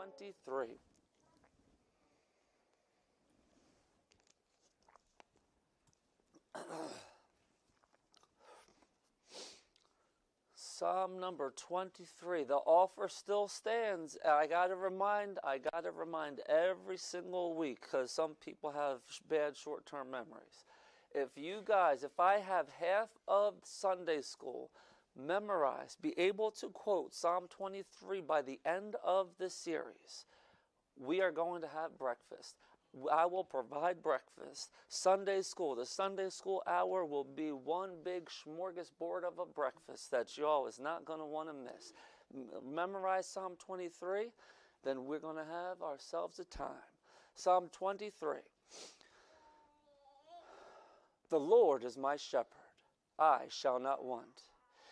23. Psalm number 23. The offer still stands. I got to remind, I got to remind every single week because some people have bad short term memories. If you guys, if I have half of Sunday school memorized, be able to quote Psalm 23 by the end of the series, we are going to have breakfast. I will provide breakfast. Sunday school, the Sunday school hour will be one big smorgasbord of a breakfast that y'all is not going to want to miss. Memorize Psalm 23, then we're going to have ourselves a time. Psalm 23. The Lord is my shepherd, I shall not want.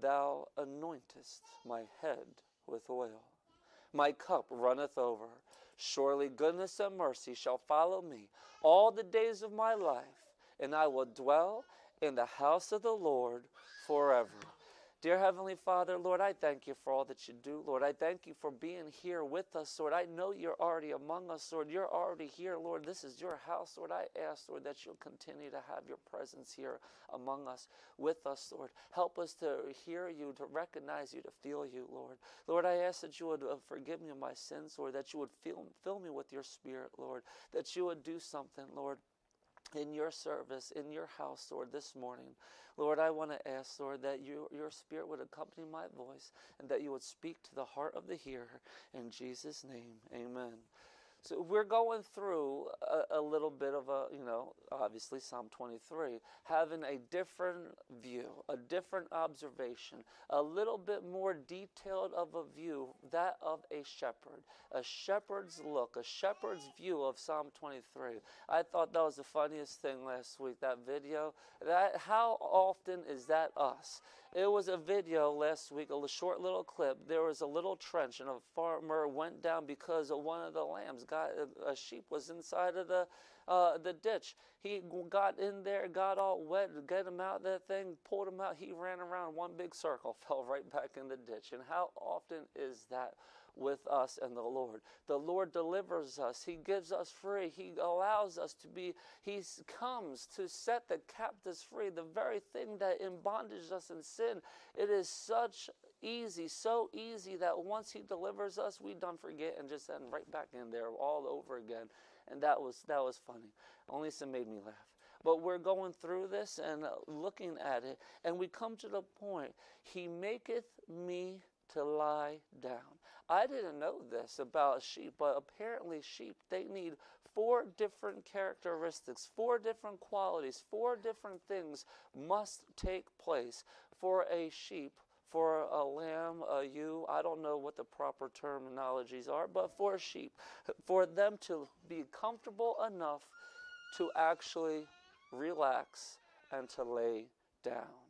Thou anointest my head with oil. My cup runneth over. Surely goodness and mercy shall follow me all the days of my life, and I will dwell in the house of the Lord forever. Dear Heavenly Father, Lord, I thank you for all that you do. Lord, I thank you for being here with us, Lord. I know you're already among us, Lord. You're already here, Lord. This is your house, Lord. I ask, Lord, that you'll continue to have your presence here among us, with us, Lord. Help us to hear you, to recognize you, to feel you, Lord. Lord, I ask that you would uh, forgive me of my sins, Lord, that you would fill, fill me with your spirit, Lord, that you would do something, Lord in your service, in your house, Lord, this morning. Lord, I want to ask, Lord, that you, your spirit would accompany my voice and that you would speak to the heart of the hearer. In Jesus' name, amen. So we're going through a, a, little bit of a, you know, obviously Psalm 23, having a different view, a different observation, a little bit more detailed of a view, that of a shepherd, a shepherd's look, a shepherd's view of Psalm 23. I thought that was the funniest thing last week, that video. That how often is that us? It was a video last week, a short little clip. There was a little trench, and a farmer went down because one of the lambs. Got a sheep was inside of the uh, the ditch. He got in there, got all wet, get him out that thing, pulled him out. He ran around one big circle, fell right back in the ditch. And how often is that? With us and the Lord. The Lord delivers us. He gives us free. He allows us to be, He comes to set the captives free. The very thing that in us in sin. It is such easy, so easy that once He delivers us, we don't forget and just end right back in there all over again. And that was that was funny. Only some made me laugh. But we're going through this and uh, looking at it, and we come to the point He maketh me to lie down. I didn't know this about sheep, but apparently, sheep they need four different characteristics, four different qualities, four different things must take place for a sheep for a lamb, a ewe, I don't know what the proper terminologies are, but for sheep, for them to be comfortable enough to actually relax and to lay down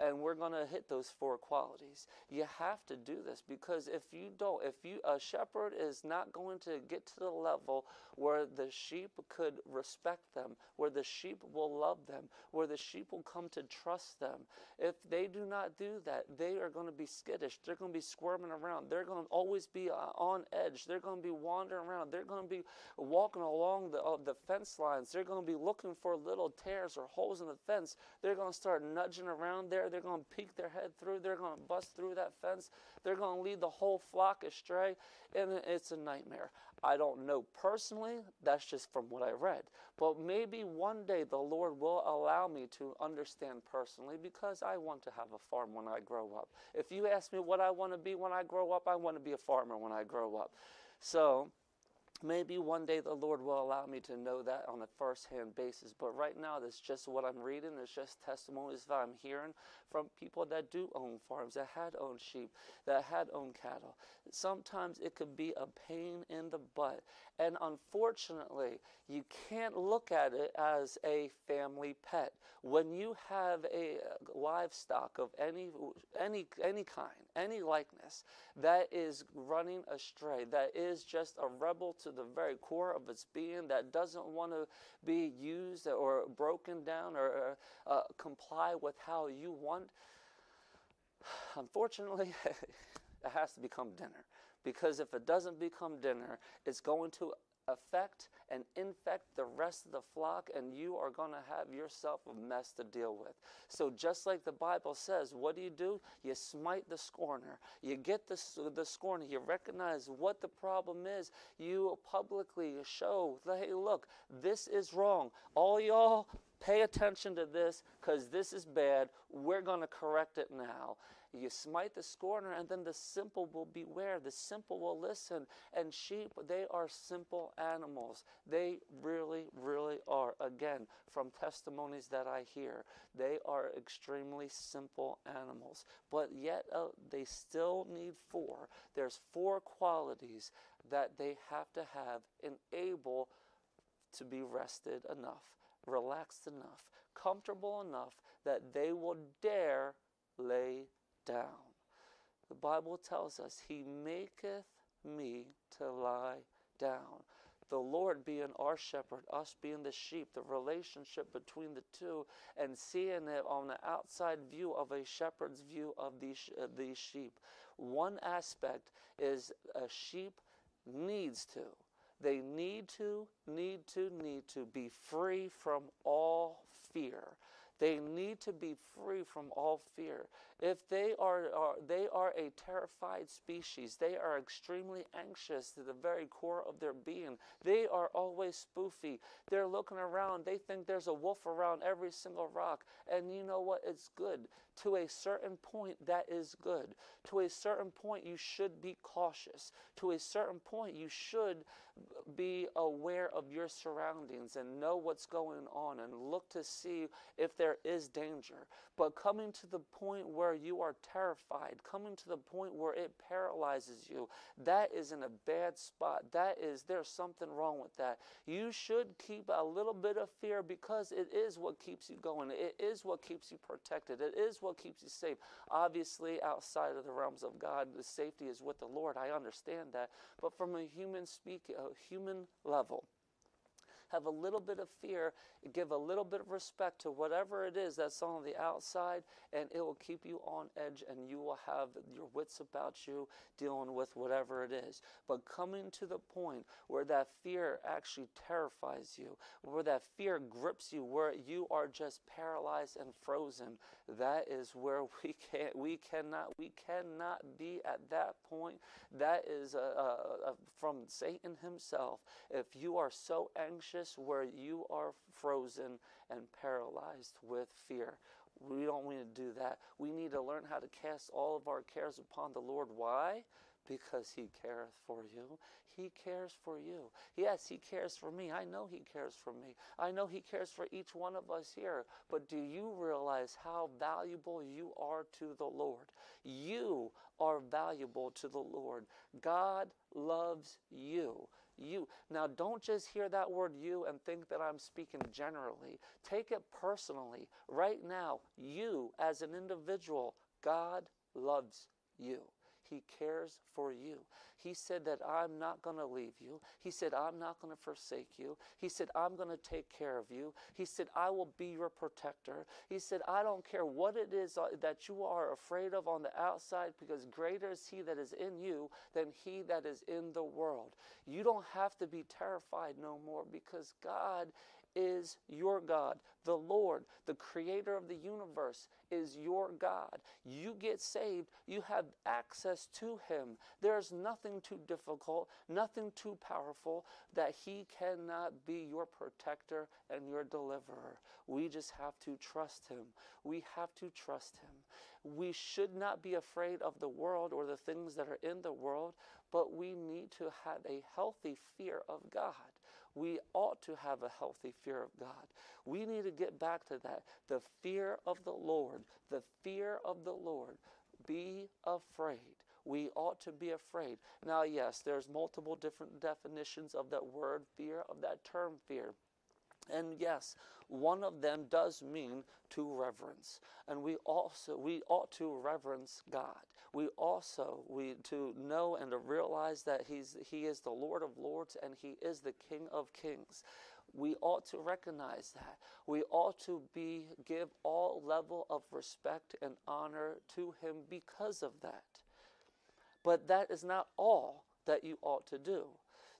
and we're going to hit those four qualities. You have to do this because if you don't, if you a shepherd is not going to get to the level where the sheep could respect them, where the sheep will love them, where the sheep will come to trust them. If they do not do that, they are going to be skittish. They're going to be squirming around. They're going to always be uh, on edge. They're going to be wandering around. They're going to be walking along the uh, the fence lines. They're going to be looking for little tears or holes in the fence. They're going to start nudging around there there. They're going to peek their head through. They're going to bust through that fence. They're going to lead the whole flock astray. And it's a nightmare. I don't know personally. That's just from what I read. But maybe one day the Lord will allow me to understand personally because I want to have a farm when I grow up. If you ask me what I want to be when I grow up, I want to be a farmer when I grow up. So, Maybe one day the Lord will allow me to know that on a first hand basis. But right now, that's just what I'm reading. It's just testimonies that I'm hearing from people that do own farms, that had owned sheep, that had owned cattle. Sometimes it could be a pain in the butt. And unfortunately, you can't look at it as a family pet. When you have a livestock of any, any, any kind, any likeness, that is running astray, that is just a rebel to the very core of its being, that doesn't want to be used or broken down or uh, comply with how you want, unfortunately, it has to become dinner. Because if it doesn't become dinner, it's going to affect and infect the rest of the flock, and you are going to have yourself a mess to deal with. So, just like the Bible says, what do you do? You smite the scorner. You get the, the scorner. You recognize what the problem is. You publicly show, hey, look, this is wrong. All y'all, pay attention to this because this is bad. We're going to correct it now. You smite the scorner, and then the simple will beware. The simple will listen. And sheep, they are simple animals. They really, really are. Again, from testimonies that I hear, they are extremely simple animals. But yet, uh, they still need four. There's four qualities that they have to have in able to be rested enough, relaxed enough, comfortable enough that they will dare lay down. The Bible tells us, He maketh me to lie down. The Lord being our shepherd, us being the sheep, the relationship between the two, and seeing it on the outside view of a shepherd's view of these, uh, these sheep. One aspect is a sheep needs to. They need to, need to, need to be free from all fear. They need to be free from all fear. If they are, are, they are a terrified species, they are extremely anxious to the very core of their being. They are always spoofy. They're looking around. They think there's a wolf around every single rock. And you know what? It's good. To a certain point, that is good. To a certain point, you should be cautious. To a certain point, you should be aware of your surroundings and know what's going on and look to see if there is danger. But coming to the point where you are terrified, coming to the point where it paralyzes you, that is in a bad spot. That is, there's something wrong with that. You should keep a little bit of fear because it is what keeps you going. It is what keeps you protected. It is what keeps you safe. Obviously, outside of the realms of God, the safety is with the Lord. I understand that. But from a human speak, a human level, have a little bit of fear, give a little bit of respect to whatever it is that's on the outside, and it will keep you on edge, and you will have your wits about you dealing with whatever it is. But coming to the point where that fear actually terrifies you, where that fear grips you, where you are just paralyzed and frozen, that is where we can't, we cannot, we cannot be at that point. That is a, a, a, from Satan himself. If you are so anxious where you are frozen and paralyzed with fear. We don't want to do that. We need to learn how to cast all of our cares upon the Lord. Why? Because He careth for you. He cares for you. Yes, He cares for me. I know He cares for me. I know He cares for each one of us here. But do you realize how valuable you are to the Lord? You are valuable to the Lord. God loves you you. Now, don't just hear that word you and think that I'm speaking generally. Take it personally. Right now, you as an individual, God loves you. He cares for you. He said that I'm not going to leave you. He said, I'm not going to forsake you. He said, I'm going to take care of you. He said, I will be your protector. He said, I don't care what it is uh, that you are afraid of on the outside because greater is He that is in you than He that is in the world. You don't have to be terrified no more because God is your God. The Lord, the creator of the universe, is your God. You get saved, you have access to Him. There's nothing too difficult, nothing too powerful that He cannot be your protector and your deliverer. We just have to trust Him. We have to trust Him. We should not be afraid of the world or the things that are in the world, but we need to have a healthy fear of God. We ought to have a healthy fear of God. We need to get back to that. The fear of the Lord, the fear of the Lord. Be afraid we ought to be afraid. Now, yes, there's multiple different definitions of that word fear, of that term fear. And yes, one of them does mean to reverence. And we also we ought to reverence God. We also we to know and to realize that he's he is the Lord of lords and he is the King of kings. We ought to recognize that. We ought to be give all level of respect and honor to him because of that. But that is not all that you ought to do.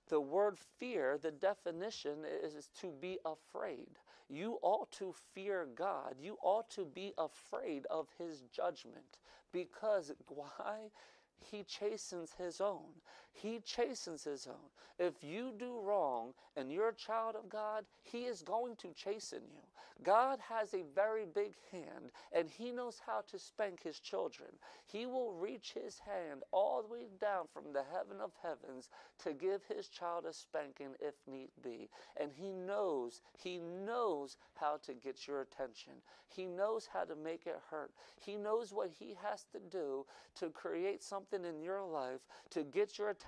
The word fear, the definition is to be afraid. You ought to fear God. You ought to be afraid of his judgment. Because why? He chastens his own. He chastens his own. If you do wrong and you're a child of God, he is going to chasten you. God has a very big hand and he knows how to spank his children. He will reach his hand all the way down from the heaven of heavens to give his child a spanking if need be. And he knows, he knows how to get your attention. He knows how to make it hurt. He knows what he has to do to create something in your life to get your attention,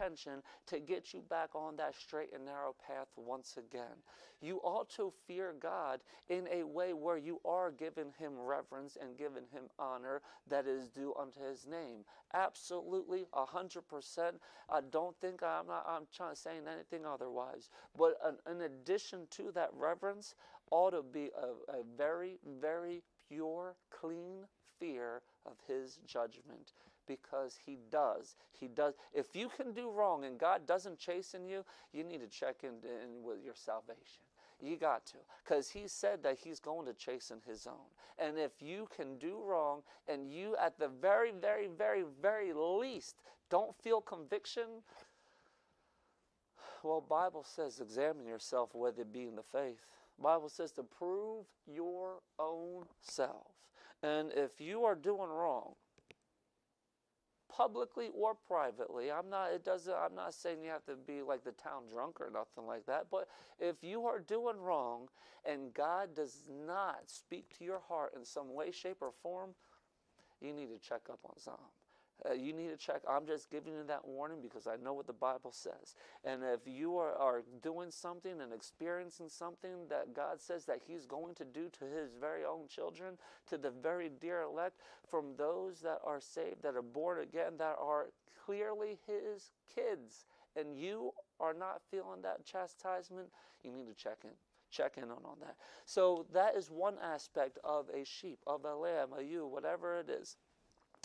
to get you back on that straight and narrow path once again. You ought to fear God in a way where you are giving him reverence and giving him honor that is due unto his name. Absolutely, a hundred percent. I don't think I'm not I'm trying saying anything otherwise. But in addition to that reverence, ought to be a, a very, very pure, clean fear of his judgment because he does. He does. If you can do wrong and God doesn't chasten you, you need to check in, in with your salvation. You got to. Because he said that he's going to chasten his own. And if you can do wrong and you, at the very, very, very, very least, don't feel conviction, well, Bible says examine yourself whether it be in the faith. Bible says to prove your own self. And if you are doing wrong, publicly or privately. I'm not it doesn't I'm not saying you have to be like the town drunk or nothing like that, but if you are doing wrong and God does not speak to your heart in some way shape or form, you need to check up on something. Uh, you need to check. I'm just giving you that warning because I know what the Bible says. And if you are, are doing something and experiencing something that God says that He's going to do to His very own children, to the very dear elect, from those that are saved, that are born again, that are clearly His kids, and you are not feeling that chastisement, you need to check in check in on, on that. So that is one aspect of a sheep, of a lamb, a ewe, whatever it is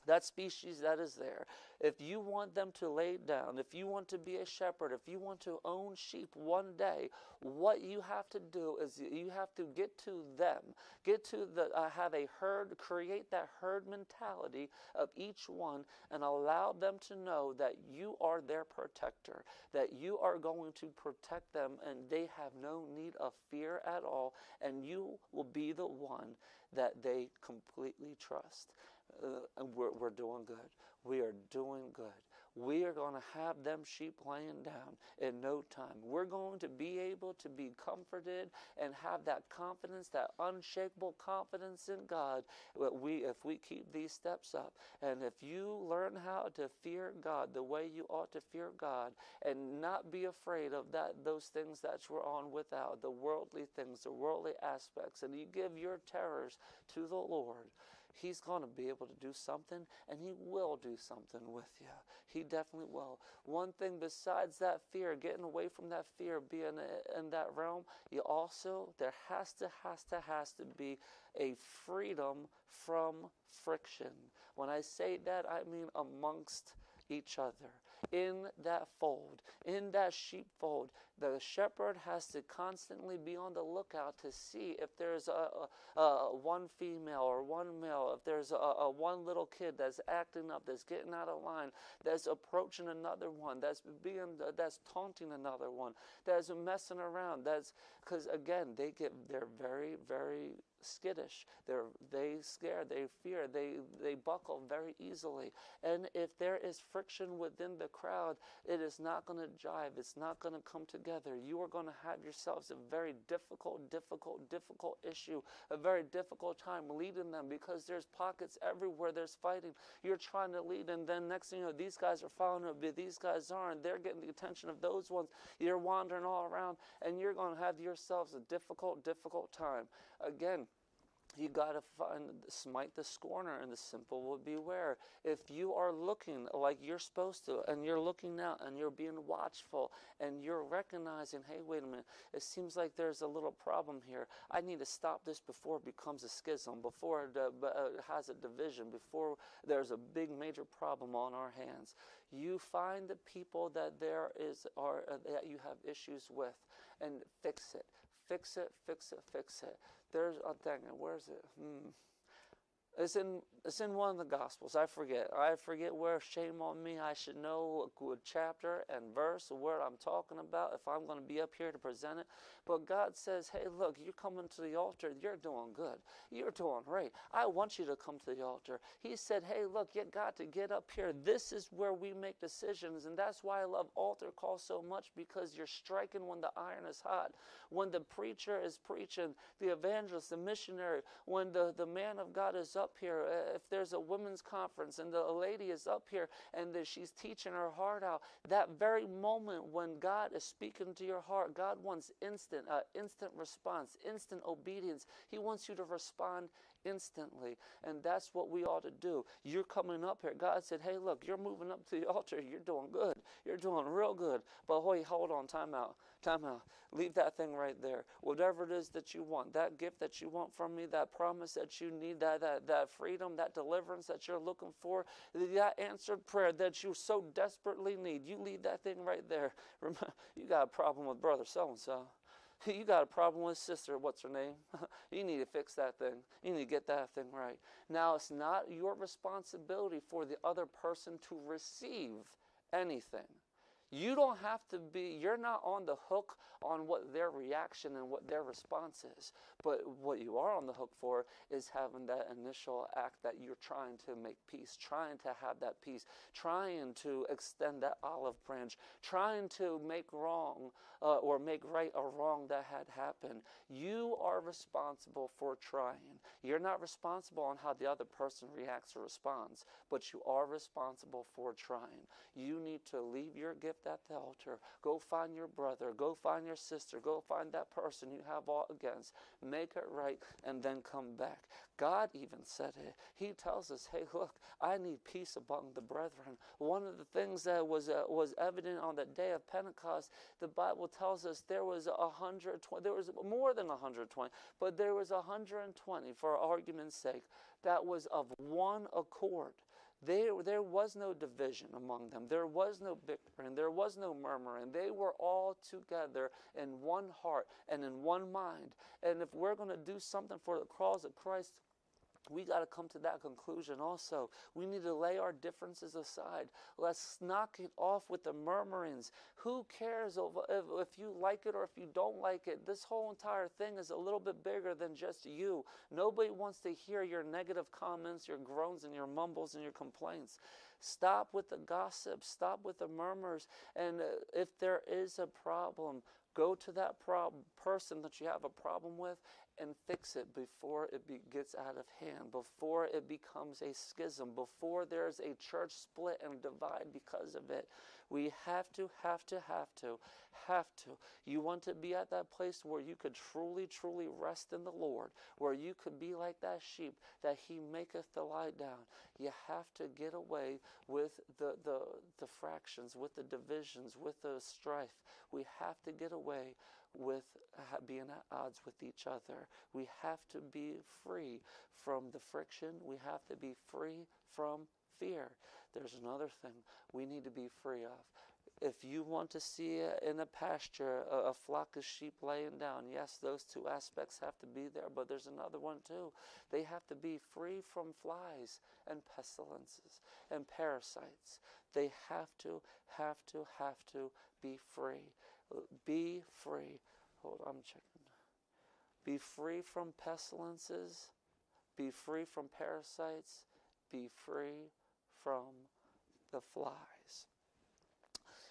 that species that is there, if you want them to lay down, if you want to be a shepherd, if you want to own sheep one day, what you have to do is you have to get to them, get to the uh, have a herd, create that herd mentality of each one, and allow them to know that you are their protector, that you are going to protect them, and they have no need of fear at all, and you will be the one that they completely trust uh, we're, we're doing good. We are doing good. We are going to have them sheep laying down in no time. We're going to be able to be comforted and have that confidence, that unshakable confidence in God. That we, if we keep these steps up, and if you learn how to fear God the way you ought to fear God, and not be afraid of that those things that you're on without, the worldly things, the worldly aspects, and you give your terrors to the Lord He's going to be able to do something, and He will do something with you. He definitely will. One thing besides that fear, getting away from that fear, being in that realm, you also, there has to, has to, has to be a freedom from friction. When I say that, I mean amongst each other in that fold, in that sheepfold. The shepherd has to constantly be on the lookout to see if there's a, a, a one female or one male, if there's a, a, one little kid that's acting up, that's getting out of line, that's approaching another one, that's being that's taunting another one, that's messing around. That's because again they get they're very very skittish. They're they scare, they fear, they they buckle very easily. And if there is friction within the crowd, it is not going to jive. It's not going to come together. You are going to have yourselves a very difficult, difficult, difficult issue, a very difficult time leading them because there's pockets everywhere. There's fighting. You're trying to lead, and then next thing you know, these guys are following up, but these guys aren't. They're getting the attention of those ones. You're wandering all around, and you're going to have yourselves a difficult, difficult time. Again, you got to find smite the scorner and the simple will beware. If you are looking like you're supposed to and you're looking out and you're being watchful and you're recognizing hey wait a minute. It seems like there's a little problem here. I need to stop this before it becomes a schism before it uh, has a division before there's a big major problem on our hands. You find the people that there is are uh, that you have issues with and fix it. Fix it fix it fix it there's a thing. Where is it? Hmm. It's in it's in one of the Gospels. I forget. I forget where. Shame on me. I should know a good chapter and verse what I'm talking about if I'm going to be up here to present it. But God says, "Hey, look, you're coming to the altar. You're doing good. You're doing right. I want you to come to the altar." He said, "Hey, look, you got to get up here. This is where we make decisions, and that's why I love altar call so much because you're striking when the iron is hot. When the preacher is preaching, the evangelist, the missionary, when the the man of God is up." Up here, uh, if there's a women's conference and the lady is up here and she's teaching her heart out, that very moment when God is speaking to your heart, God wants instant, uh, instant response, instant obedience. He wants you to respond instantly. And that's what we ought to do. You're coming up here. God said, hey, look, you're moving up to the altar. You're doing good. You're doing real good. But wait, hold on, time out. Time out. Leave that thing right there. Whatever it is that you want, that gift that you want from me, that promise that you need, that, that, that freedom, that deliverance that you're looking for, that answered prayer that you so desperately need, you leave that thing right there. Remember, you got a problem with brother so and so. You got a problem with sister, what's her name? you need to fix that thing. You need to get that thing right. Now, it's not your responsibility for the other person to receive anything. You don't have to be, you're not on the hook on what their reaction and what their response is. But what you are on the hook for is having that initial act that you're trying to make peace, trying to have that peace, trying to extend that olive branch, trying to make wrong uh, or make right a wrong that had happened. You are responsible for trying. You're not responsible on how the other person reacts or responds, but you are responsible for trying. You need to leave your gift at the altar. Go find your brother. Go find your sister. Go find that person you have all against. Make it right and then come back. God even said it. He tells us, hey, look, I need peace among the brethren. One of the things that was, uh, was evident on the day of Pentecost, the Bible tells us there was 120, there was more than 120, but there was 120, for argument's sake, that was of one accord. There, there was no division among them. There was no bickering. There was no murmuring. They were all together in one heart and in one mind. And if we're going to do something for the cause of Christ, we got to come to that conclusion also. We need to lay our differences aside. Let's knock it off with the murmurings. Who cares if, you like it or if you don't like it? This whole entire thing is a little bit bigger than just you. Nobody wants to hear your negative comments, your groans, and your mumbles and your complaints. Stop with the gossip. Stop with the murmurs. And uh, if there is a problem, go to that prob- person that you have a problem with and fix it before it be, gets out of hand, before it becomes a schism, before there's a church split and divide because of it. We have to, have to, have to, have to. You want to be at that place where you could truly, truly rest in the Lord, where you could be like that sheep that He maketh to lie down. You have to get away with the, the, the fractions, with the divisions, with the strife. We have to get away with being at odds with each other. We have to be free from the friction. We have to be free from fear. There's another thing we need to be free of. If you want to see in a pasture a, a, flock of sheep laying down, yes, those two aspects have to be there, but there's another one too. They have to be free from flies and pestilences and parasites. They have to, have to, have to be free. Be free. Hold on, I'm checking. Be free from pestilences. Be free from parasites. Be free from the flies.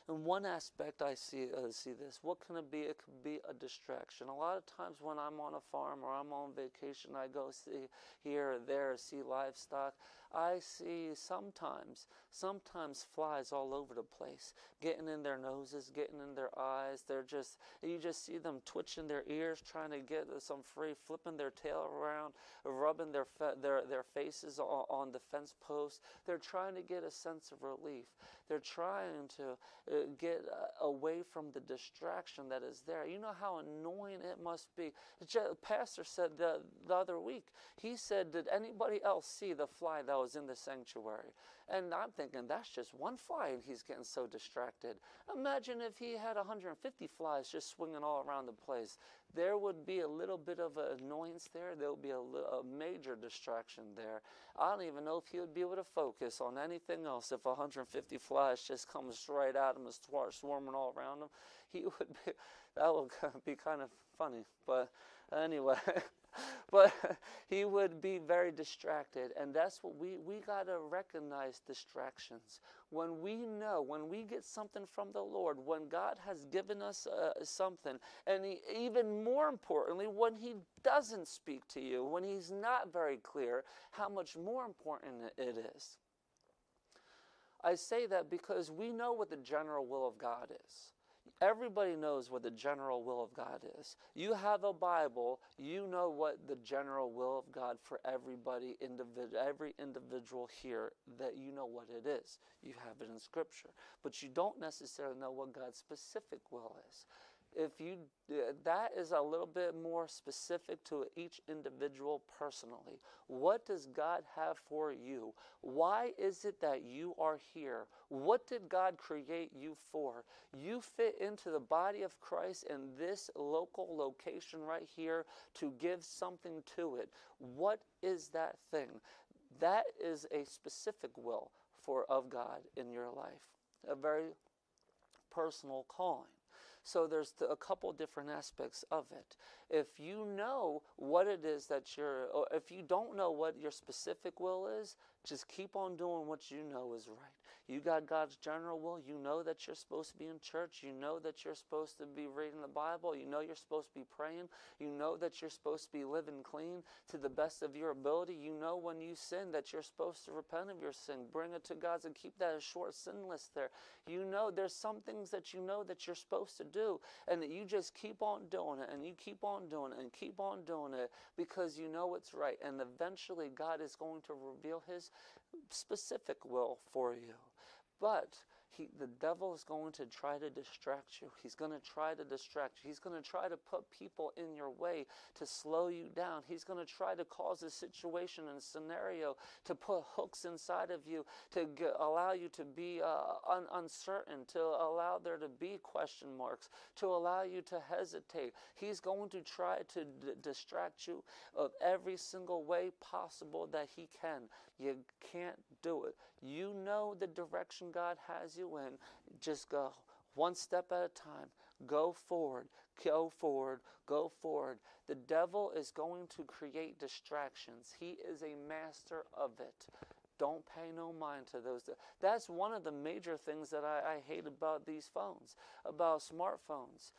In one aspect, I see uh, see this. What can it be? It could be a distraction. A lot of times, when I'm on a farm or I'm on vacation, I go see here or there, see livestock. I see sometimes, sometimes flies all over the place, getting in their noses, getting in their eyes. They're just, you just see them twitching their ears, trying to get some free, flipping their tail around, rubbing their their their faces on, on the fence post. They're trying to get a sense of relief. They're trying to uh, get uh, away from the distraction that is there. You know how annoying it must be. The pastor said the, the other week. He said, "Did anybody else see the fly that was in the sanctuary?" And I'm thinking that's just one fly, and he's getting so distracted. Imagine if he had 150 flies just swinging all around the place. There would be a little bit of an annoyance there. There would be a, a major distraction there. I don't even know if he would be able to focus on anything else if 150 flies just come straight at him and start swarming all around him. He would be. That would be kind of funny, but anyway. but he would be very distracted and that's what we we got to recognize distractions. When we know when we get something from the lord when god has given us uh, something and he, even more importantly when he doesn't speak to you when he's not very clear how much more important it is. I say that because we know what the general will of god is Everybody knows what the general will of God is. You have a Bible, you know what the general will of God for everybody, individ- every individual here, that you know what it is. You have it in Scripture. But you don't necessarily know what God's specific will is if you uh, that is a little bit more specific to each individual personally. What does god have for you? Why is it that you are here? What did god create you for? You fit into the body of christ in this local location right here to give something to it. What is that thing? That is a specific will for of god in your life. A very personal calling so there's a couple different aspects of it. If you know what it is that you're, if you don't know what your specific will is, just keep on doing what you know is right. You got God's general will. You know that you're supposed to be in church. You know that you're supposed to be reading the Bible. You know you're supposed to be praying. You know that you're supposed to be living clean to the best of your ability. You know when you sin that you're supposed to repent of your sin, bring it to God and keep that a short sin list there. You know there's some things that you know that you're supposed to do and that you just keep on doing it and you keep on doing it and keep on doing it because you know it's right. And eventually God is going to reveal his specific will for you. But he, the devil is going to try to distract you. He's going to try to distract you. He's going to try to put people in your way to slow you down. He's going to try to cause a situation and scenario to put hooks inside of you to allow you to be uh, un- uncertain, to allow there to be question marks, to allow you to hesitate. He's going to try to d- distract you of every single way possible that he can. You can't do it. You know the direction God has you in. Just go one step at a time. Go forward, go forward, go forward. The devil is going to create distractions. He is a master of it. Don't pay no mind to those. That's one of the major things that I, I hate about these phones, about smartphones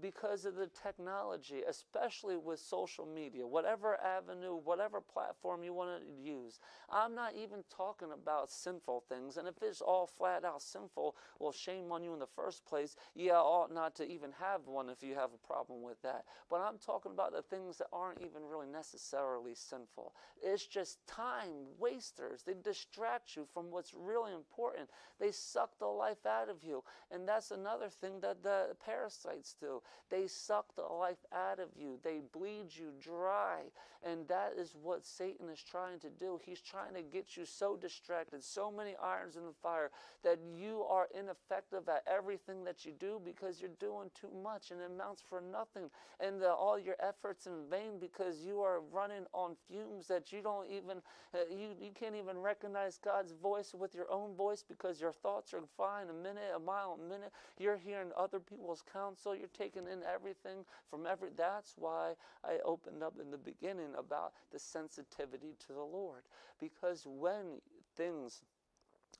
because of the technology, especially with social media, whatever avenue, whatever platform you want to use. I'm not even talking about sinful things. And if it's all flat out sinful, well, shame on you in the first place. Yeah, ought not to even have one if you have a problem with that. But I'm talking about the things that aren't even really necessarily sinful. It's just time wasters. They distract you from what's really important. They suck the life out of you. And that's another thing that the parasites parasites do. They suck the life out of you, they bleed you dry. And that is what Satan is trying to do. He's trying to get you so distracted, so many irons in the fire, that you are ineffective at everything that you do because you're doing too much and it amounts for nothing. And the, all your efforts in vain because you are running on fumes that you don't even, uh, you, you can't even recognize God's voice with your own voice because your thoughts are flying a minute, a mile a minute. You're hearing other people's counsel counsel. You're taking in everything from every. That's why I opened up in the beginning about the sensitivity to the Lord. Because when things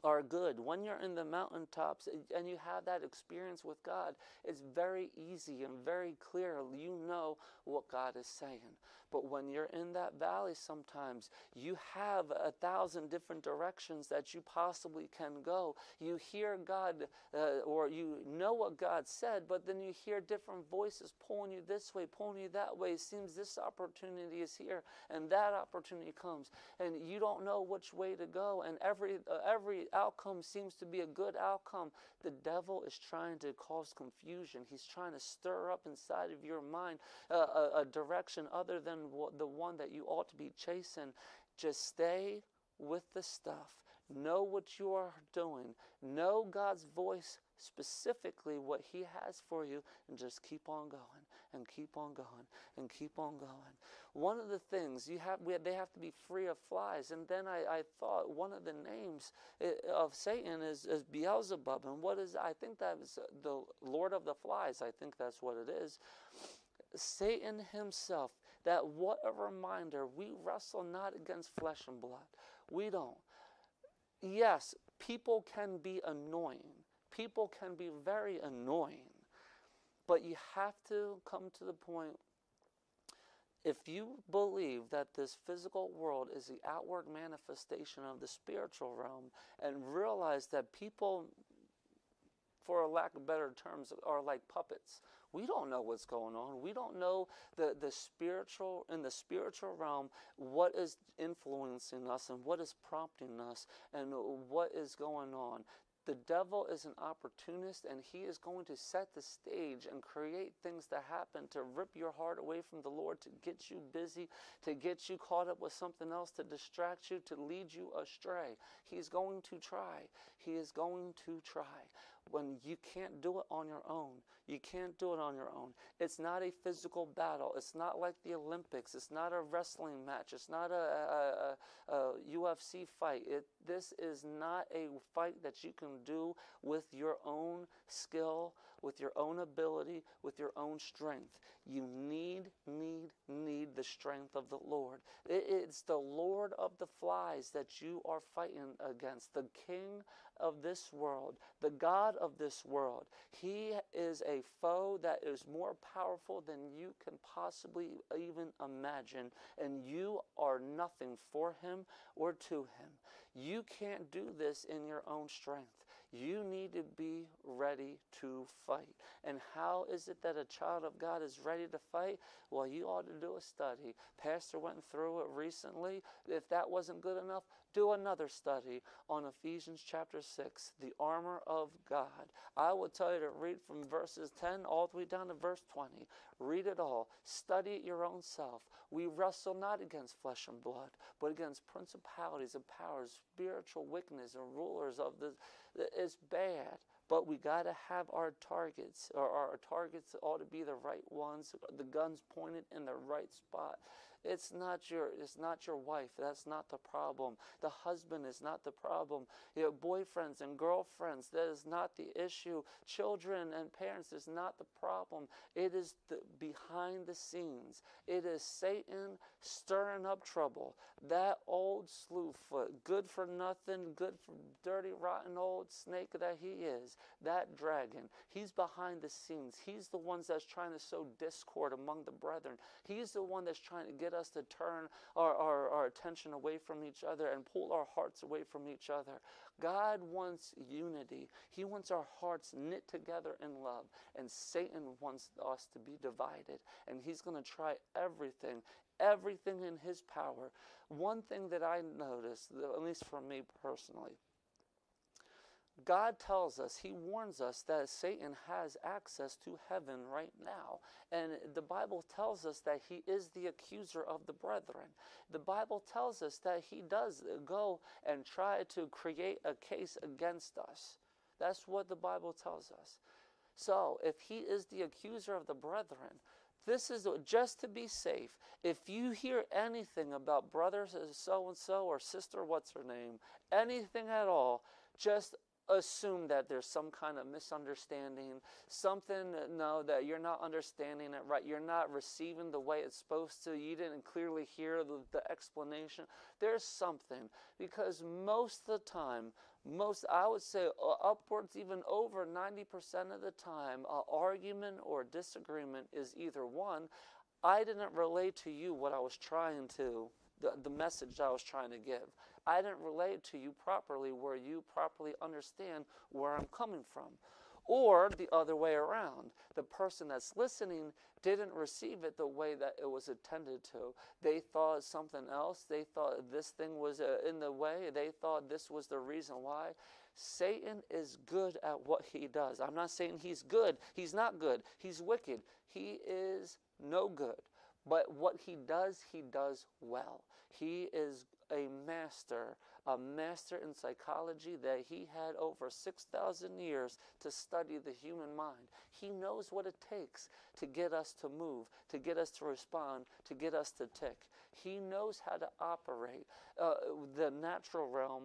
are good. When you're in the mountaintops and you have that experience with God, it's very easy and very clear. You know what God is saying. But when you're in that valley, sometimes you have a thousand different directions that you possibly can go. You hear God, uh, or you know what God said, but then you hear different voices pulling you this way, pulling you that way. It seems this opportunity is here, and that opportunity comes, and you don't know which way to go. And every uh, every outcome seems to be a good outcome. The devil is trying to cause confusion. He's trying to stir up inside of your mind uh, a, a direction other than the one that you ought to be chasing. Just stay with the stuff. Know what you are doing. Know God's voice specifically what He has for you, and just keep on going and keep on going and keep on going. One of the things you have, we, they have to be free of flies. And then I, I thought one of the names eh, of Satan is, is Beelzebub. And what is, I think that is the Lord of the Flies. I think that's what it is. Satan himself, that what a reminder, we wrestle not against flesh and blood. We don't. Yes, people can be annoying. People can be very annoying. But you have to come to the point if you believe that this physical world is the outward manifestation of the spiritual realm and realize that people for a lack of better terms are like puppets we don't know what's going on. We don't know the, the spiritual, in the spiritual realm, what is influencing us and what is prompting us and what is going on. The devil is an opportunist and he is going to set the stage and create things to happen to rip your heart away from the Lord, to get you busy, to get you caught up with something else, to distract you, to lead you astray. He's going to try. He is going to try when you can't do it on your own. You can't do it on your own. It's not a physical battle. It's not like the Olympics. It's not a wrestling match. It's not a, a, a, a UFC fight. It, this is not a fight that you can do with your own skill, with your own ability, with your own strength. You need, need, need the strength of the Lord. It's the Lord of the flies that you are fighting against, the King of this world, the God of this world. He is a foe that is more powerful than you can possibly even imagine, and you are nothing for him or to him. You can't do this in your own strength. You need to be ready to fight. And how is it that a child of God is ready to fight? Well, you ought to do a study. Pastor went through it recently. If that wasn't good enough, do another study on Ephesians chapter 6, the armor of God. I will tell you to read from verses 10 all the way down to verse 20. Read it all. Study it your own self. We wrestle not against flesh and blood, but against principalities and powers, spiritual wickedness, and rulers of the. It's bad but we got to have our targets or our targets ought to be the right ones the guns pointed in the right spot it's not your it's not your wife. That's not the problem. The husband is not the problem. Your boyfriends and girlfriends, that is not the issue. Children and parents is not the problem. It is the behind the scenes. It is Satan stirring up trouble. That old slewfoot, good for nothing, good for dirty, rotten old snake that he is, that dragon, he's behind the scenes. He's the one that's trying to sow discord among the brethren. He's the one that's trying to get get us to turn our, our, our attention away from each other and pull our hearts away from each other. God wants unity. He wants our hearts knit together in love. And Satan wants us to be divided. And he's going to try everything, everything in his power. One thing that I noticed, at least for me personally, God tells us, He warns us that Satan has access to heaven right now. And the Bible tells us that he is the accuser of the brethren. The Bible tells us that he does go and try to create a case against us. That's what the Bible tells us. So, if he is the accuser of the brethren, this is just to be safe. If you hear anything about brothers so and so or sister, what's her name, anything at all, just assume that there's some kind of misunderstanding, something, no, that you're not understanding it right. You're not receiving the way it's supposed to. You didn't clearly hear the, the explanation. There's something. Because most of the time, most, I would say uh, upwards, even over 90% of the time, an argument or disagreement is either one, I didn't relate to you what I was trying to, the, the message I was trying to give. I didn't relate to you properly where you properly understand where I'm coming from. Or the other way around, the person that's listening didn't receive it the way that it was intended to. They thought something else. They thought this thing was uh, in the way. They thought this was the reason why. Satan is good at what he does. I'm not saying he's good. He's not good. He's wicked. He is no good. But what he does, he does well. He is a master, a master in psychology that he had over 6,000 years to study the human mind. He knows what it takes to get us to move, to get us to respond, to get us to tick. He knows how to operate uh, the natural realm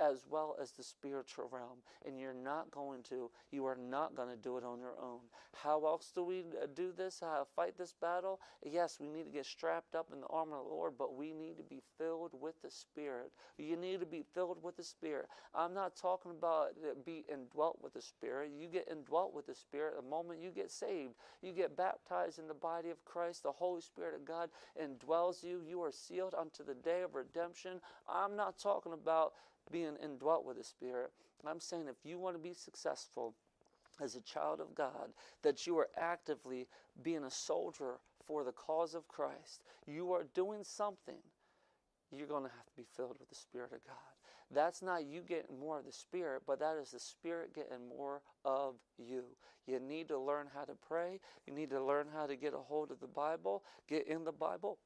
as well as the spiritual realm. And you're not going to, you are not going to do it on your own. How else do we uh, do this? How fight this battle? Yes, we need to get strapped up in the armor of the Lord, but we need to be filled with the Spirit. You need to be filled with the Spirit. I'm not talking about be indwelt with the Spirit. You get indwelt with the Spirit the moment you get saved. You get baptized in the body of Christ. The Holy Spirit of God indwells you. You are sealed unto the day of redemption. I'm not talking about being indwelt with the Spirit. I'm saying if you want to be successful as a child of God, that you are actively being a soldier for the cause of Christ, you are doing something, you're going to have to be filled with the Spirit of God. That's not you getting more of the Spirit, but that is the Spirit getting more of you. You need to learn how to pray. You need to learn how to get a hold of the Bible, get in the Bible,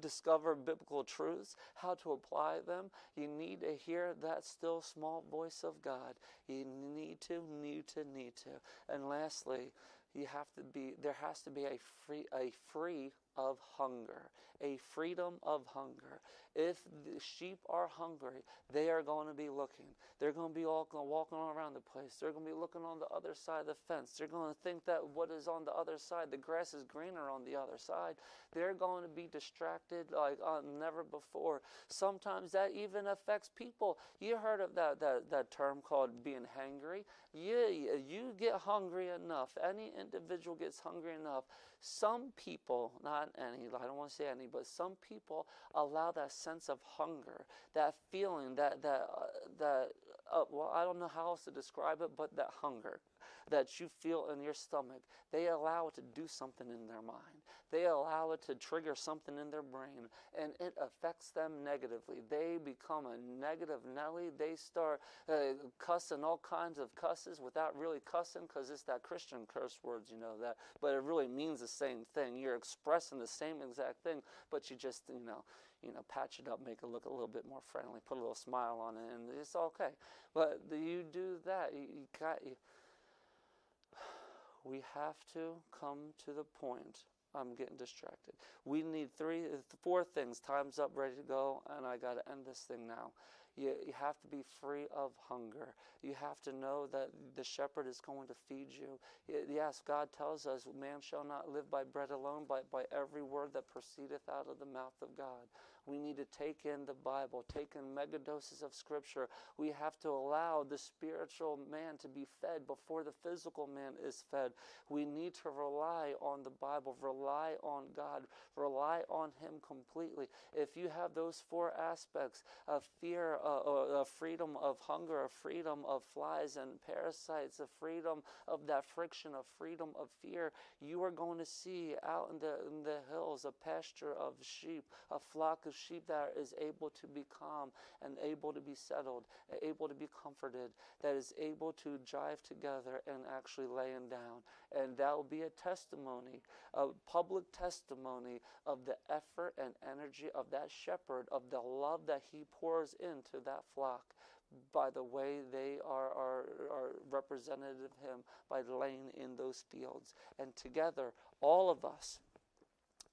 discover biblical truths, how to apply them, you need to hear that still small voice of God. You need to, need to, need to. And lastly, you have to be there has to be a free a free of hunger, a freedom of hunger. If the sheep are hungry, they are going to be looking. They're going to be all walking around the place. They're going to be looking on the other side of the fence. They're going to think that what is on the other side, the grass is greener on the other side. They're going to be distracted like uh, never before. Sometimes that even affects people. You heard of that, that, that term called being hangry? You, you get hungry enough, any individual gets hungry enough, some people, not any, I don't want to say any, but some people allow that sense of hunger, that feeling, that, that, uh, that uh, well, I don't know how else to describe it, but that hunger that you feel in your stomach, they allow it to do something in their mind. They allow it to trigger something in their brain, and it affects them negatively. They become a negative Nelly. They start uh, cussing all kinds of cusses without really cussing because it's that Christian curse words, you know that. But it really means the same thing. You're expressing the same exact thing, but you just, you know, you know, patch it up, make it look a little bit more friendly, put a little smile on it, and it's okay. But you do that, you, you got you we have to come to the point. I'm getting distracted. We need three, four things. Time's up, ready to go, and I got to end this thing now. You, you have to be free of hunger. You have to know that the shepherd is going to feed you. Yes, God tells us, man shall not live by bread alone, but by every word that proceedeth out of the mouth of God. We need to take in the Bible, take in mega doses of Scripture. We have to allow the spiritual man to be fed before the physical man is fed. We need to rely on the Bible, rely on God, rely on Him completely. If you have those four aspects of fear, uh, uh, of freedom of hunger, of freedom of flies and parasites, of freedom of that friction, of freedom of fear, you are going to see out in the, in the hills a pasture of sheep, a flock of sheep that is able to be calm and able to be settled, able to be comforted, that is able to jive together and actually laying down. And that will be a testimony, a public testimony of the effort and energy of that shepherd, of the love that he pours into that flock by the way they are, are, are representative of him by laying in those fields. And together, all of us,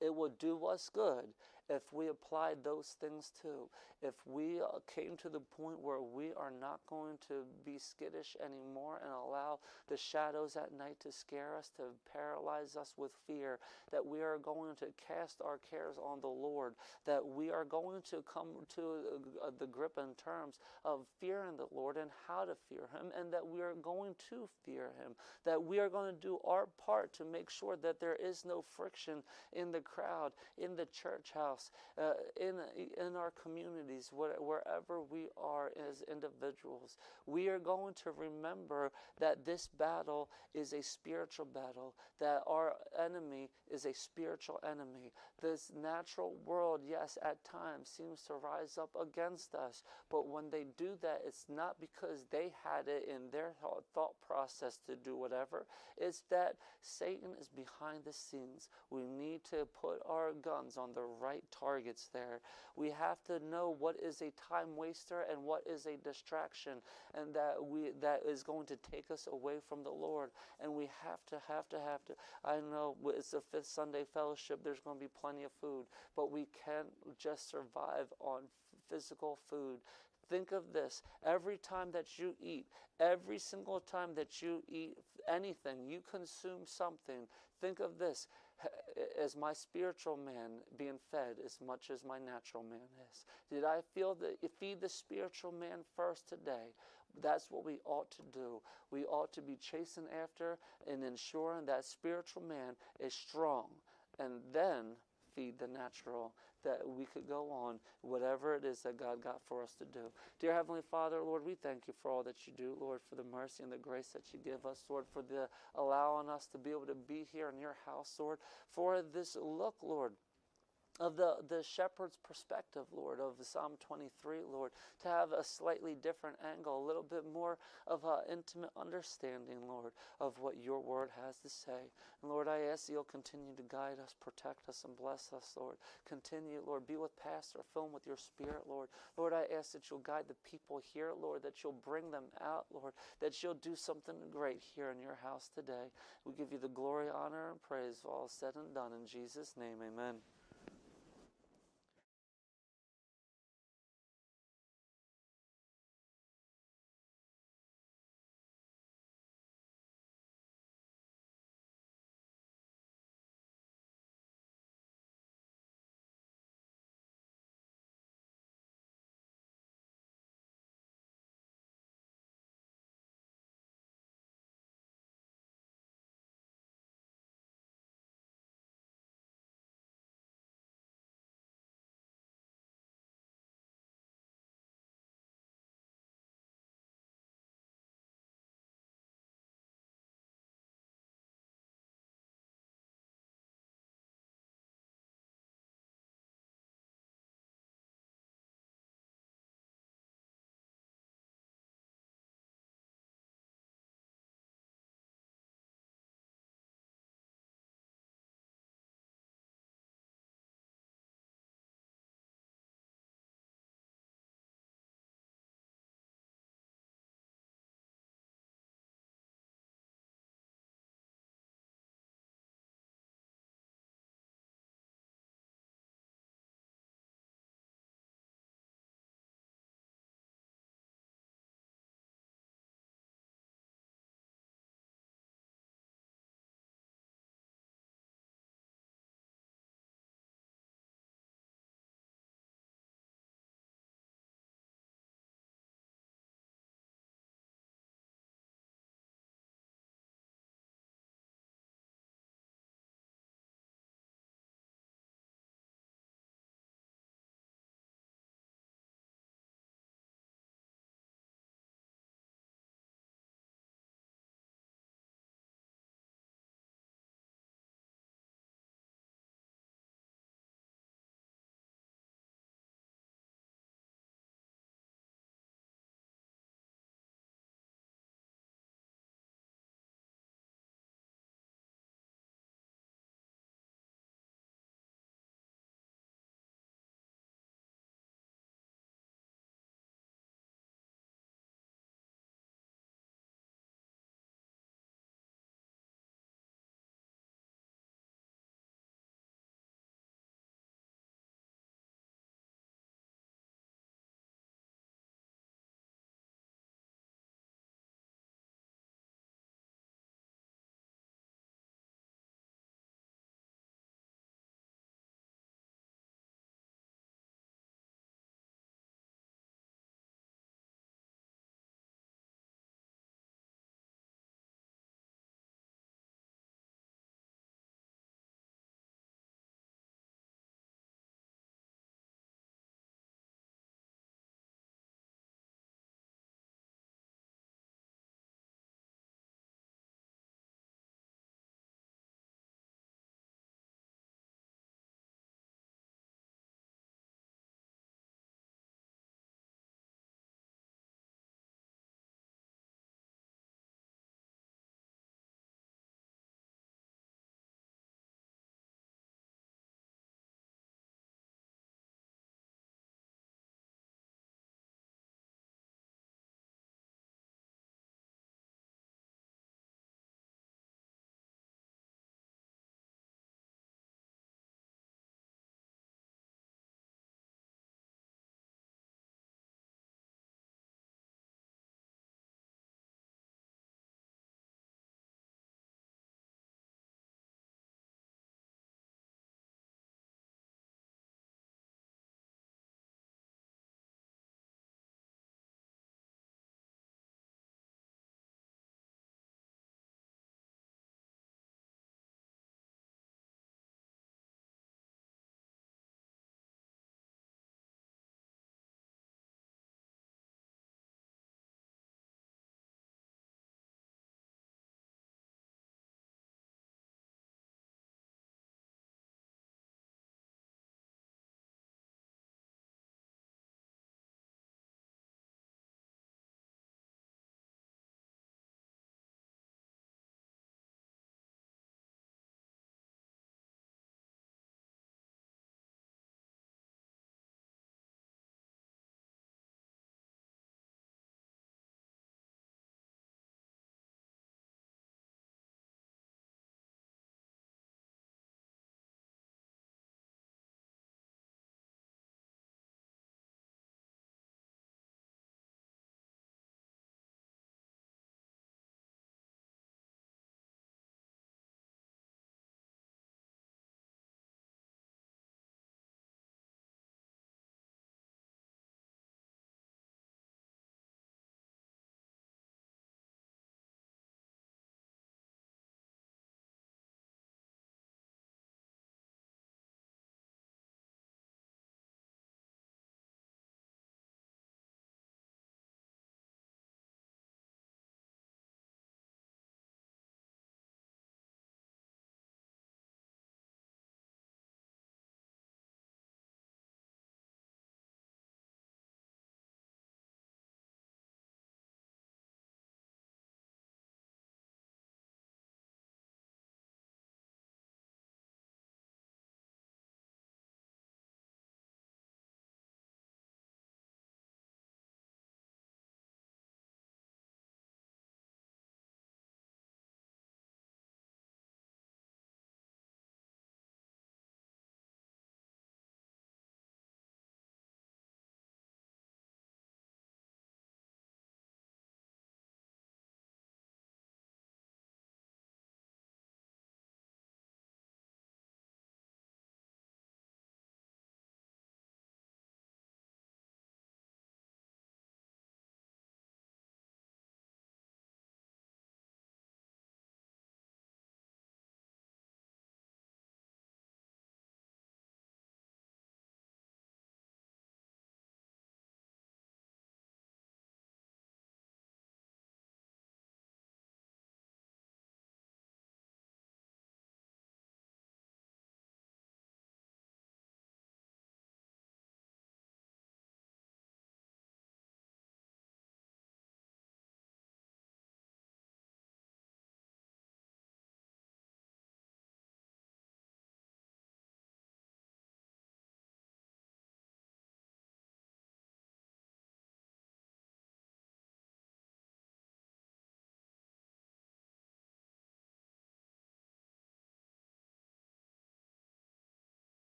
it will do us good if we applied those things too, if we uh, came to the point where we are not going to be skittish anymore and allow the shadows at night to scare us, to paralyze us with fear, that we are going to cast our cares on the Lord, that we are going to come to uh, the grip in terms of fearing the Lord and how to fear Him, and that we are going to fear Him, that we are going to do our part to make sure that there is no friction in the crowd, in the church house, uh, in, in our wherever we are as individuals. We are going to remember that this battle is a spiritual battle, that our enemy is a spiritual enemy. This natural world, yes, at times seems to rise up against us, but when they do that, it's not because they had it in their thought process to do whatever. It's that Satan is behind the scenes. We need to put our guns on the right targets there. We have to know what is a time waster and what is a distraction, and that we that is going to take us away from the Lord. And we have to, have to, have to. I know it's the fifth Sunday fellowship. There's going to be plenty of food, but we can't just survive on physical food. Think of this every time that you eat, every single time that you eat anything, you consume something. Think of this as my spiritual man being fed as much as my natural man is. Did I feel that feed the spiritual man first today? That's what we ought to do. We ought to be chasing after and ensuring that spiritual man is strong, and then feed the natural that we could go on, whatever it is that God got for us to do. Dear Heavenly Father, Lord, we thank you for all that you do, Lord, for the mercy and the grace that you give us, Lord, for the allowing us to be able to be here in your house, Lord, for this look, Lord of the, the shepherd's perspective, Lord, of Psalm 23, Lord, to have a slightly different angle, a little bit more of an intimate understanding, Lord, of what your word has to say. And Lord, I ask that you'll continue to guide us, protect us, and bless us, Lord. Continue, Lord, be with Pastor Phil with your spirit, Lord. Lord, I ask that you'll guide the people here, Lord, that you'll bring them out, Lord, that you'll do something great here in your house today. We give you the glory, honor, and praise, all said and done. In Jesus' name, amen.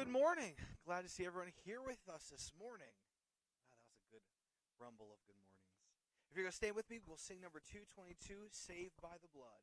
Good morning. Glad to see everyone here with us this morning. Wow, that was a good rumble of good mornings. If you're going to stay with me, we'll sing number 222, Saved by the Blood.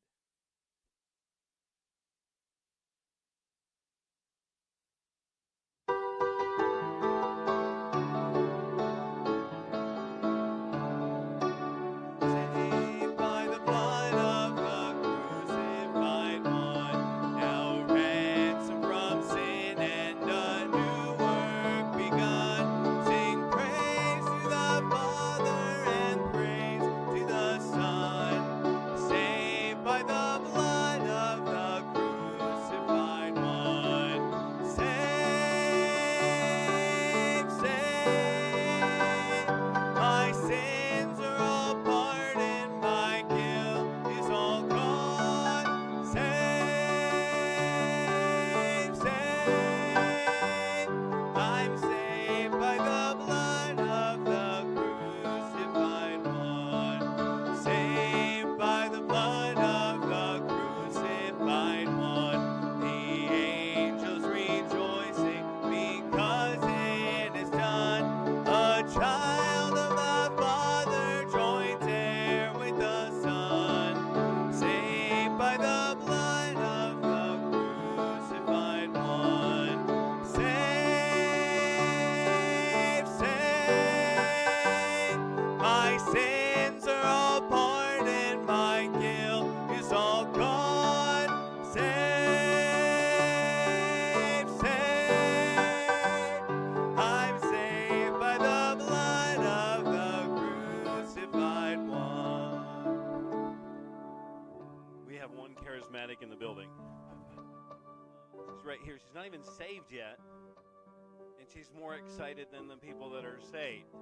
Excited than the people that are saved.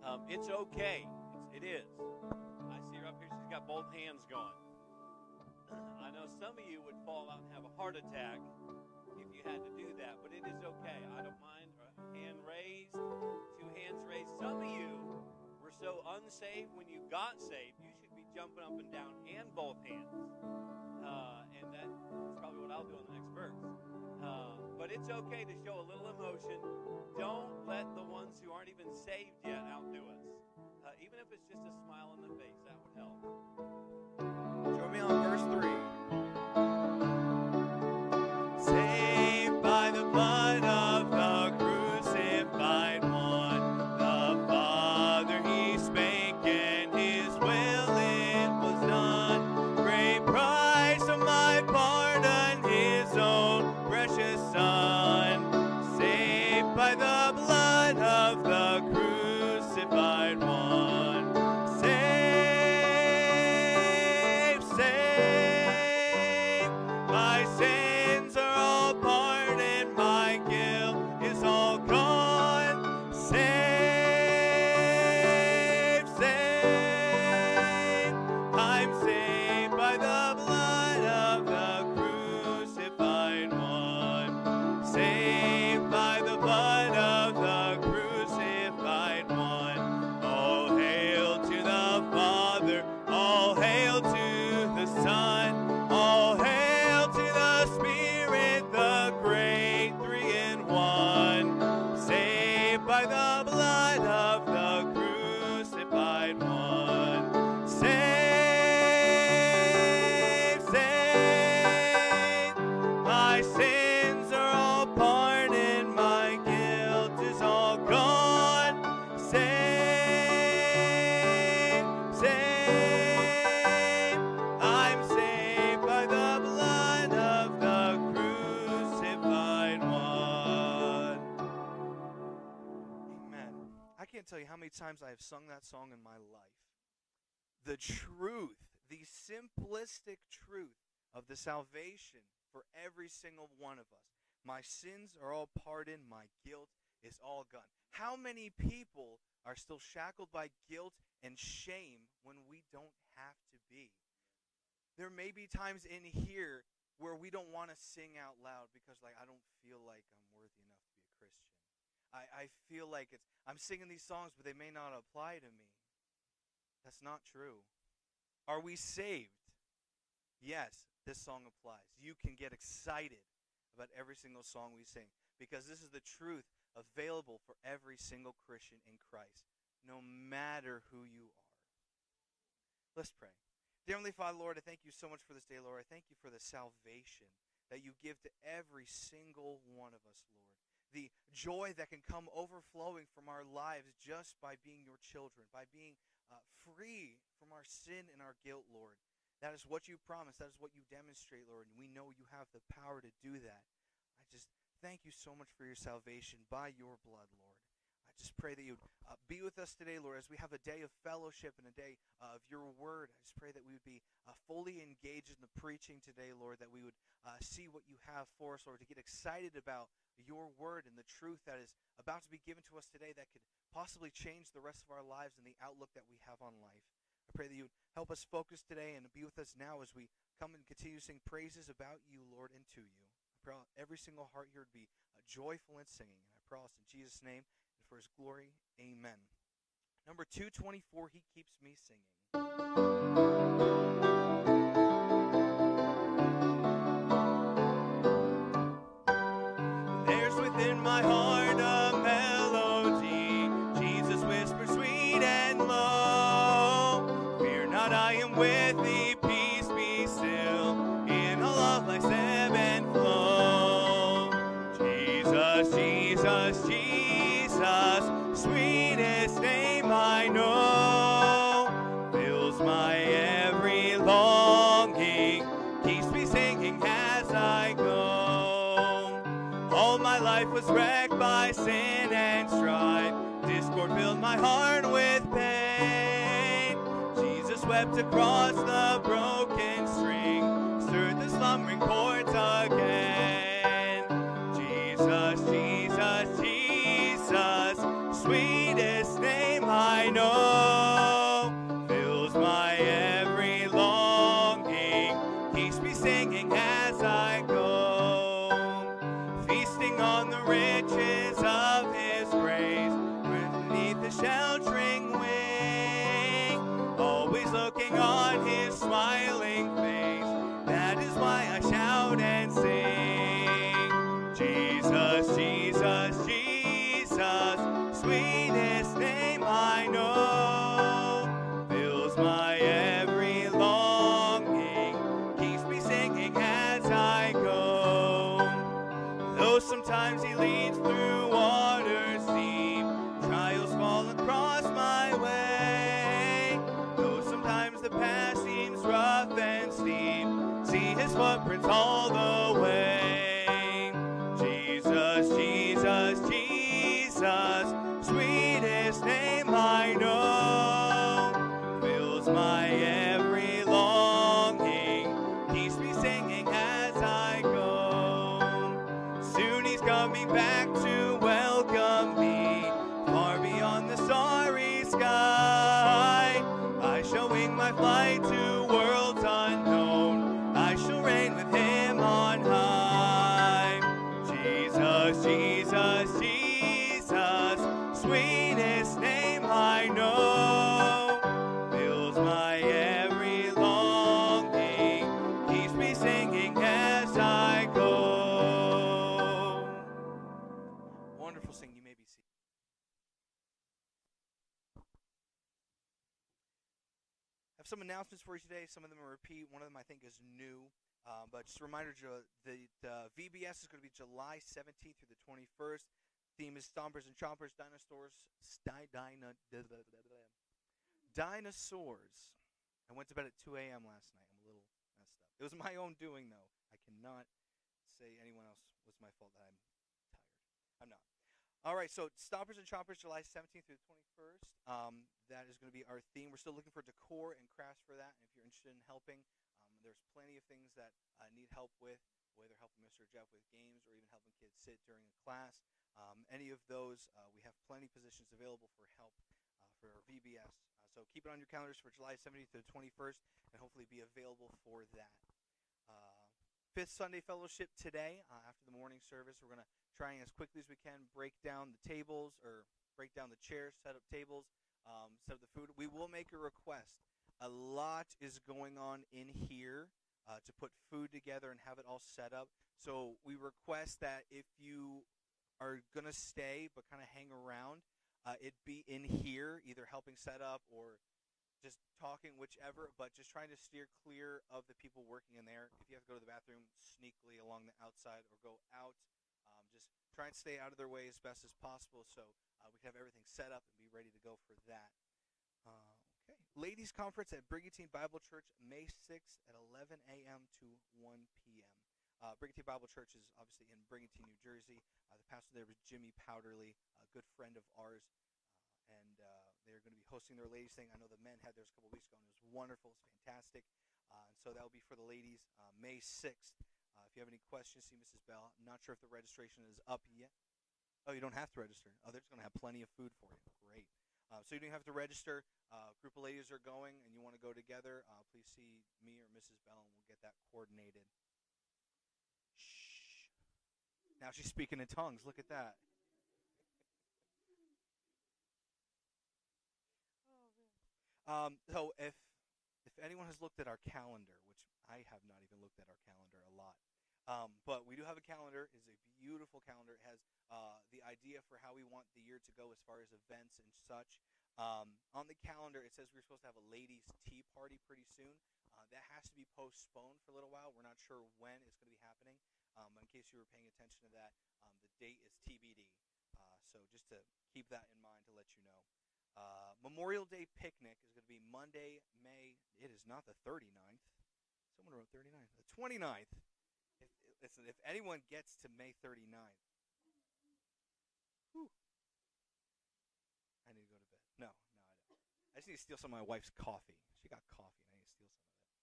Um, it's okay. It's, it is. I see her up here. She's got both hands going. I know some of you would fall out and have a heart attack if you had to do that, but it is okay. I don't mind. Hand raised, two hands raised. Some of you were so unsaved when you got saved, you should be jumping up and down and both hands. Uh, and that's probably what I'll do in the next verse. Uh, but it's okay to show a little emotion. Don't let the ones who aren't even saved yet outdo us. Uh, even if it's just a smile on the face, that would help. Join me on verse 3. Saved by the blood of sung that song in my life. The truth, the simplistic truth of the salvation for every single one of us. My sins are all pardoned, my guilt is all gone. How many people are still shackled by guilt and shame when we don't have to be? There may be times in here where we don't want to sing out loud because like I don't feel like I'm worthy enough to be a Christian. I, I feel like it's I'm singing these songs but they may not apply to me. That's not true. Are we saved? Yes, this song applies. You can get excited about every single song we sing because this is the truth available for every single Christian in Christ, no matter who you are. Let's pray. Dear Heavenly Father, Lord, I thank you so much for this day, Lord. I thank you for the salvation that you give to every single one of us, Lord. The joy that can come overflowing from our lives just by being your children, by being uh, free from our sin and our guilt, Lord. That is what you promise. That is what you demonstrate, Lord. And we know you have the power to do that. I just thank you so much for your salvation by your blood, Lord. I just pray that you uh, be with us today, Lord, as we have a day of fellowship and a day uh, of your word. I just pray that we would be uh, fully engaged in the preaching today, Lord, that we would uh, see what you have for us, Lord, to get excited about your word and the truth that is about to be given to us today that could possibly change the rest of our lives and the outlook that we have on life. I pray that you would help us focus today and be with us now as we come and continue to sing praises about you, Lord, and to you. I pray every single heart here would be uh, joyful in singing. And I this in Jesus' name and for his glory. Amen. Number 224, He Keeps Me Singing. My heart with pain. Jesus wept across the broken string, stirred the slumbering chords again. For you today. Some of them are repeat. One of them I think is new. Um, but just a reminder, the, the VBS is going to be July 17th through the 21st. Theme is Stompers and Chompers, Dinosaurs, sti- dino, Dinosaurs. I went to bed at 2 a.m. last night. I'm a little messed up. It was my own doing, though. I cannot say anyone else was my fault that I'm tired. I'm not. All right, so Stompers and Chompers, July 17th through the 21st. Um, that is going to be our theme. We're still looking for decor and crafts for that. And if you're interested in helping, um, there's plenty of things that I need help with, whether helping Mr. Jeff with games or even helping kids sit during a class. Um, any of those, uh, we have plenty of positions available for help uh, for VBS. Uh, so keep it on your calendars for July 17th to the 21st, and hopefully be available for that. Uh, Fifth Sunday Fellowship today. Uh, after the morning service, we're going to try and as quickly as we can break down the tables or break down the chairs, set up tables, um, up the food. We will make a request. A lot is going on in here uh, to put food together and have it all set up. So we request that if you are gonna stay but kind of hang around, uh, it be in here, either helping set up or just talking, whichever. But just trying to steer clear of the people working in there. If you have to go to the bathroom, sneakily along the outside or go out. Try and stay out of their way as best as possible, so uh, we can have everything set up and be ready to go for that. Uh, okay. Ladies' Conference at Brigantine Bible Church, May 6th at 11 a.m. to 1 p.m. Uh, Brigantine Bible Church is obviously in Brigantine, New Jersey. Uh, the pastor there was Jimmy Powderly, a good friend of ours, uh, and uh, they're going to be hosting their ladies' thing. I know the men had theirs a couple weeks ago, and it was wonderful. It's fantastic. And so that will be for the ladies, May 6th. You have any questions, see Mrs. Bell. I'm not sure if the registration is up yet. Oh, you don't have to register. Oh, they're going to have plenty of food for you. Great. Uh, so you don't have to register. Uh, group of ladies are going, and you want to go together. Uh, please see me or Mrs. Bell, and we'll get that coordinated. Shh. Now she's speaking in tongues. Look at that. Um, so if if anyone has looked at our calendar, which I have not even looked at our calendar a lot, um, but we do have a calendar. It's a beautiful calendar. It has uh, the idea for how we want the year to go as far as events and such. Um, on the calendar, it says we're supposed to have a ladies' tea party pretty soon. Uh, that has to be postponed for a little while. We're not sure when it's going to be happening. Um, in case you were paying attention to that, um, the date is TBD. Uh, so just to keep that in mind to let you know. Uh, Memorial Day picnic is going to be Monday, May. It is not the 39th. Someone wrote 39th. The 29th. Listen, if anyone gets to May 39th, whew, I need to go to bed. No, no, I don't. I just need to steal some of my wife's coffee. She got coffee, and I need to steal some of it.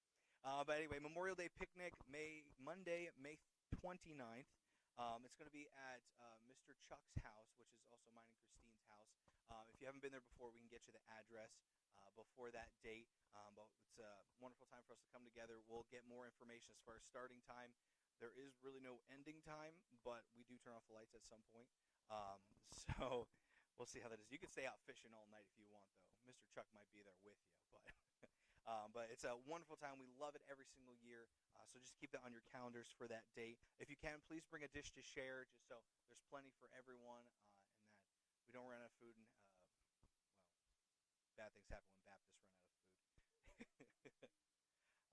Uh, but anyway, Memorial Day picnic, May Monday, May 29th. Um, it's going to be at uh, Mr. Chuck's house, which is also mine and Christine's house. Um, if you haven't been there before, we can get you the address uh, before that date. Um, but it's a wonderful time for us to come together. We'll get more information as far as starting time. There is really no ending time, but we do turn off the lights at some point. Um, so we'll see how that is. You can stay out fishing all night if you want, though. Mr. Chuck might be there with you, but um, but it's a wonderful time. We love it every single year. Uh, so just keep that on your calendars for that date. If you can, please bring a dish to share, just so there's plenty for everyone, uh, and that we don't run out of food. And uh, well, bad things happen when Baptists run out of food.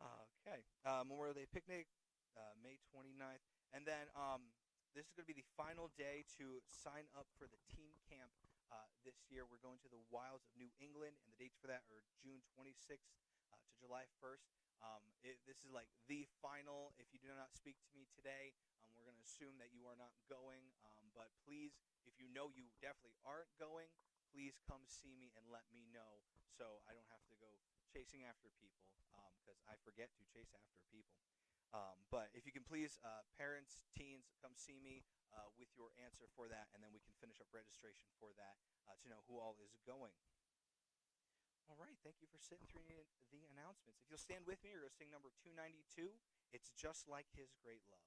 okay, uh, Memorial Day picnic, uh, May 29th, and then um, this is going to be the final day to sign up for the team camp uh, this year. We're going to the wilds of New England, and the dates for that are June 26th uh, to July 1st. Um, it, this is like the final. If you do not speak to me today, um, we're going to assume that you are not going. Um, but please, if you know you definitely aren't going, please come see me and let me know so I don't have to go chasing after people because I forget to chase. Um, but if you can please, uh, parents, teens, come see me uh, with your answer for that, and then we can finish up registration for that uh, to know who all is going. All right, thank you for sitting through the announcements. If you'll stand with me, we're going to sing number 292. It's just like His great love.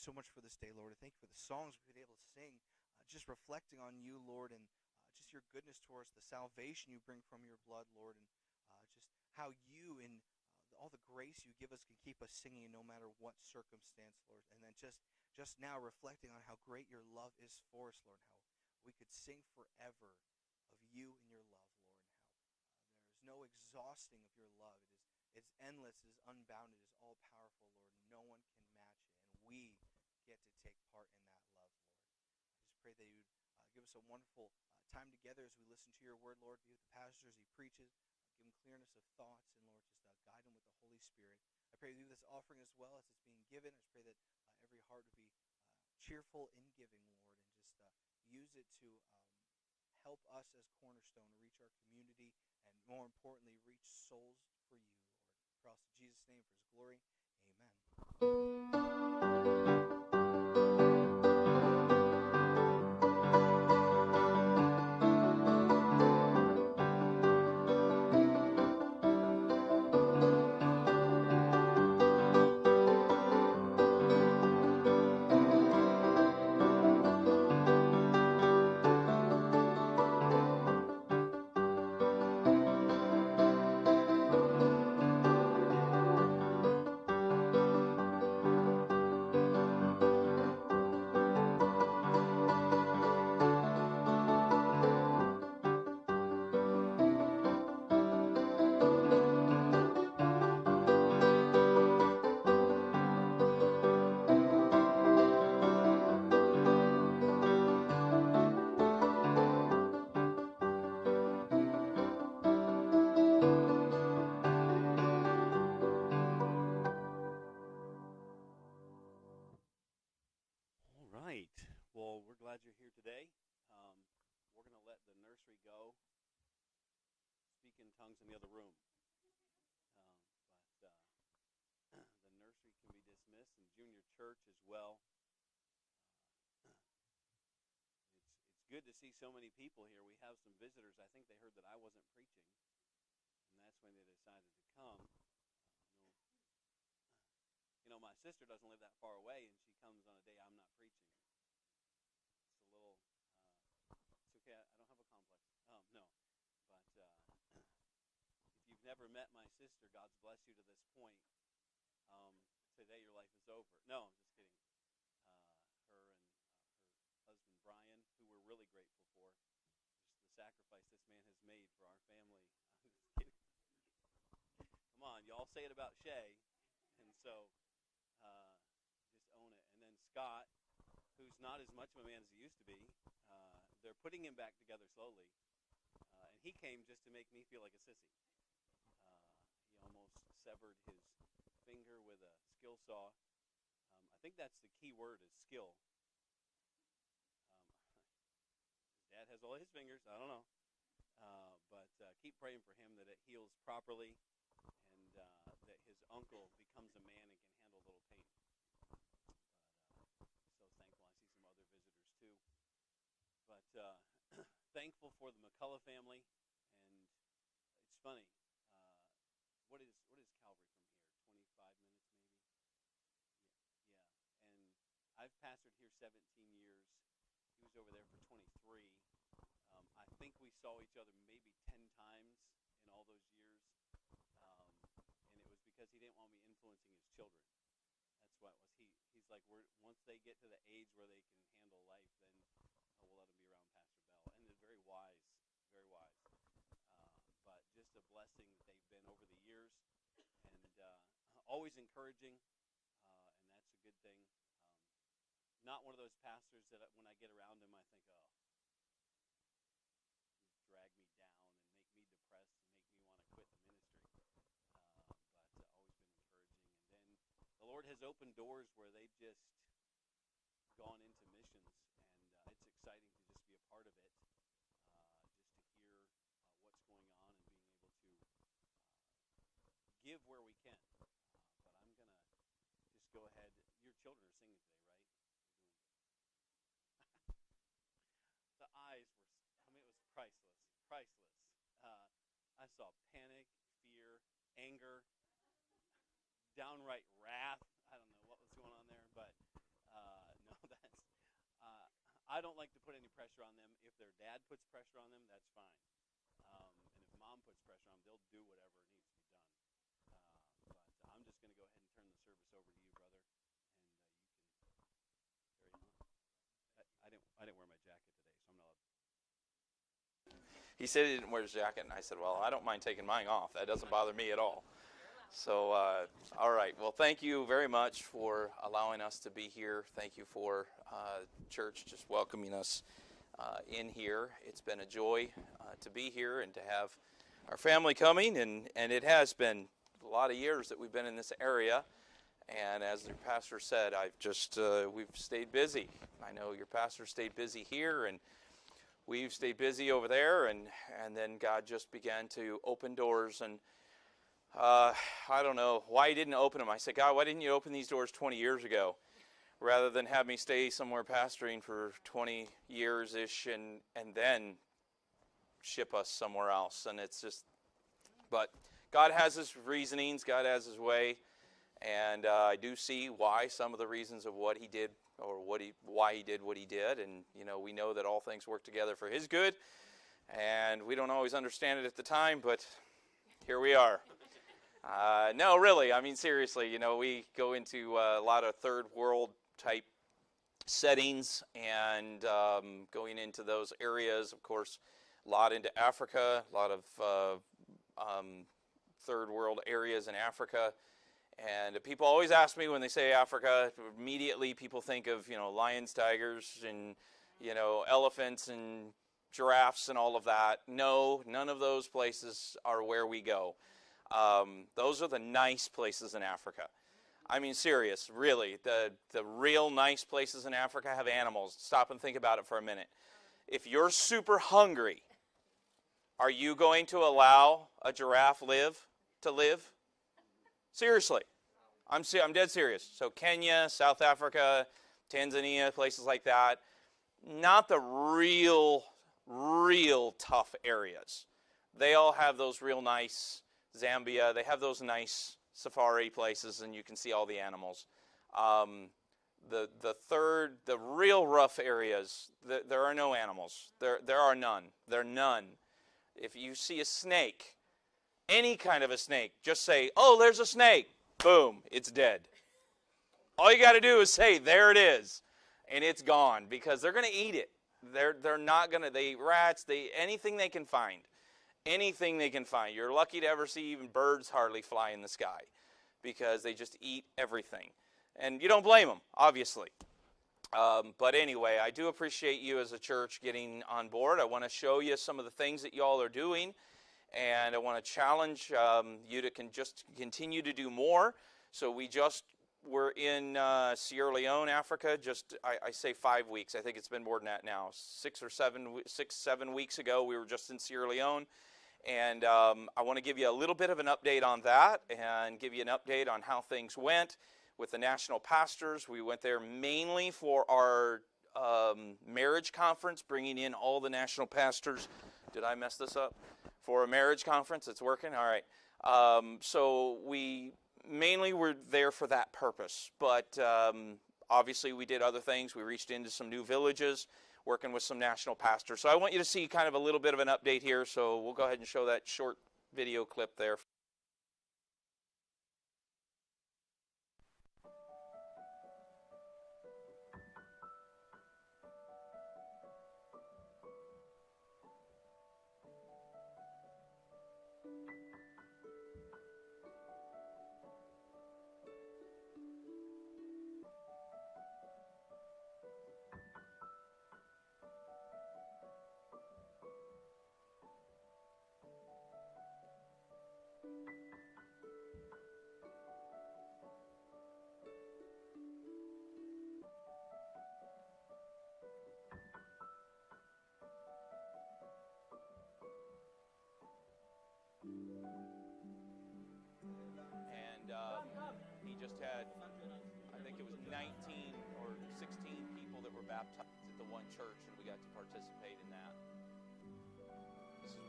So much for this day, Lord. I thank you for the songs we've been able to sing, uh, just reflecting on you, Lord, and uh, just your goodness towards the salvation you bring from your blood, Lord, and uh, just how you and uh, all the grace you give us can keep us singing no matter what circumstance, Lord. And then just just now reflecting on how great your love is for us, Lord, how we could sing forever of you and your love, Lord, and how uh, there is no exhausting of your love. It is it's endless, it is unbounded, it is all powerful, Lord. No one can match it, and we get to take part in that love, Lord. I just pray that you uh, give us a wonderful uh, time together as we listen to your word, Lord. Be with the pastor as he preaches. Uh, give him clearness of thoughts, and Lord, just uh, guide him with the Holy Spirit. I pray you do this offering as well as it's being given. I just pray that uh, every heart would be cheerful in giving, Lord, and just use it to um, help us as Cornerstone reach our community, and more importantly, reach souls for you, Lord. Across in Jesus' name, for His glory. Amen. Good to see so many people here. We have some visitors. I think they heard that I wasn't preaching, and that's when they decided to come. You know, you know, my sister doesn't live that far away, and she comes on a day I'm not preaching. It's a little. Uh, it's okay. I, don't have a complex. Um, no, but uh, if you've never met my sister, God's blessed you to this point. Um, today your life is over. No, just kidding. Uh, her and uh, her husband Brian, who we're really grateful for, made for our family. Come on, y'all say it about Shay, and so uh, just own it. And then Scott, who's not as much of a man as he used to be, uh, they're putting him back together slowly, uh, and he came just to make me feel like a sissy. Uh, he almost severed his finger with a skill saw. Um, I think that's the key word is skill. Um, dad has all his fingers. I don't know. Uh, but uh, keep praying for him that it heals properly and uh, that his uncle becomes a man and can handle a little pain. But uh, so thankful. I see some other visitors too. But uh, thankful for the McCullough family. And it's funny. What is what is Calvary from here? 25 minutes maybe. Yeah, yeah. And I've pastored here 17 years. He was over there for 23. Think we saw each other maybe 10 times in all those years. Um, and it was because he didn't want me influencing his children. That's what it was. He, he's like, we're, once they get to the age where they can handle life, then uh, we'll let them be around Pastor Bell. And they're very wise, very wise. Uh, but just a blessing that they've been over the years and uh, always encouraging. Uh, and that's a good thing. Um, not one of those pastors that when I get around him, I think, oh, just drag me down and make me depressed and make me want to quit the ministry. Uh, but uh, always been encouraging. And then the Lord has opened doors where they've just gone into missions, and uh, it's exciting to just be a part of it, uh, just to hear uh, what's going on and being able to uh, give where we can. Uh, but I'm gonna just go ahead. Your children are singing today, right? The eyes were. I mean, it was priceless, priceless. I saw panic, fear, anger, downright wrath. I don't know what was going on there, but uh, no, that's. Uh, I don't like to put any pressure on them. If their dad puts pressure on them, that's fine. Um, and if mom puts pressure on them, they'll do whatever needs to be done. Uh, but I'm just going to go ahead and turn the service over to you, brother, and uh, you can carry on. I, I didn't. I didn't wear my jacket today, so I'm not. He said he didn't wear his jacket, and I said, Well, I don't mind taking mine off. That doesn't bother me at all. So, uh, all right. Well, thank you very much for allowing us to be here. Thank you for uh, church just welcoming us uh, in here. It's been a joy uh, to be here and to have our family coming, and, and it has been a lot of years that we've been in this area. And as the pastor said, I've just uh, we've stayed busy. I know your pastor stayed busy here, and we've stayed busy over there, and and then God just began to open doors. And uh, I don't know why He didn't open them. I said, God, why didn't you open these doors 20 years ago, rather than have me stay somewhere pastoring for 20 years ish, and and then ship us somewhere else? And it's just, but God has His reasonings. God has His way. And uh, I do see why some of the reasons of what he did or what he why he did what he did and you know we know that all things work together for his good and we don't always understand it at the time but here we are uh, no really i mean seriously you know we go into uh, a lot of third world type settings and um, going into those areas of course a lot into africa a lot of uh, um, third world areas in africa and people always ask me when they say Africa, immediately people think of, you know, lions, tigers, and, you know, elephants and giraffes and all of that. No, none of those places are where we go. Um, those are the nice places in Africa. I mean, serious, really. The, the real nice places in Africa have animals. Stop and think about it for a minute. If you're super hungry, are you going to allow a giraffe live to live? Seriously. I'm, se- I'm dead serious. So, Kenya, South Africa, Tanzania, places like that, not the real, real tough areas. They all have those real nice, Zambia, they have those nice safari places, and you can see all the animals. Um, the, the third, the real rough areas, the, there are no animals. There, there are none. There are none. If you see a snake, any kind of a snake, just say, oh, there's a snake. Boom, it's dead. All you got to do is say, there it is, and it's gone because they're going to eat it. They're, they're not going to, they eat rats, they anything they can find. Anything they can find. You're lucky to ever see even birds hardly fly in the sky because they just eat everything. And you don't blame them, obviously. Um, but anyway, I do appreciate you as a church getting on board. I want to show you some of the things that y'all are doing, and I want to challenge um, you to can just continue to do more. So we just were in uh, Sierra Leone, Africa. Just I, I, say five weeks. I think it's been more than that now. Six or seven, six seven weeks ago, we were just in Sierra Leone, and um, I want to give you a little bit of an update on that, and give you an update on how things went with the national pastors. We went there mainly for our um, marriage conference, bringing in all the national pastors. Did I mess this up? For a marriage conference, it's working. All right. Um, so we mainly were there for that purpose, but um, obviously we did other things. We reached into some new villages, working with some national pastors. So I want you to see kind of a little bit of an update here. So we'll go ahead and show that short video clip there.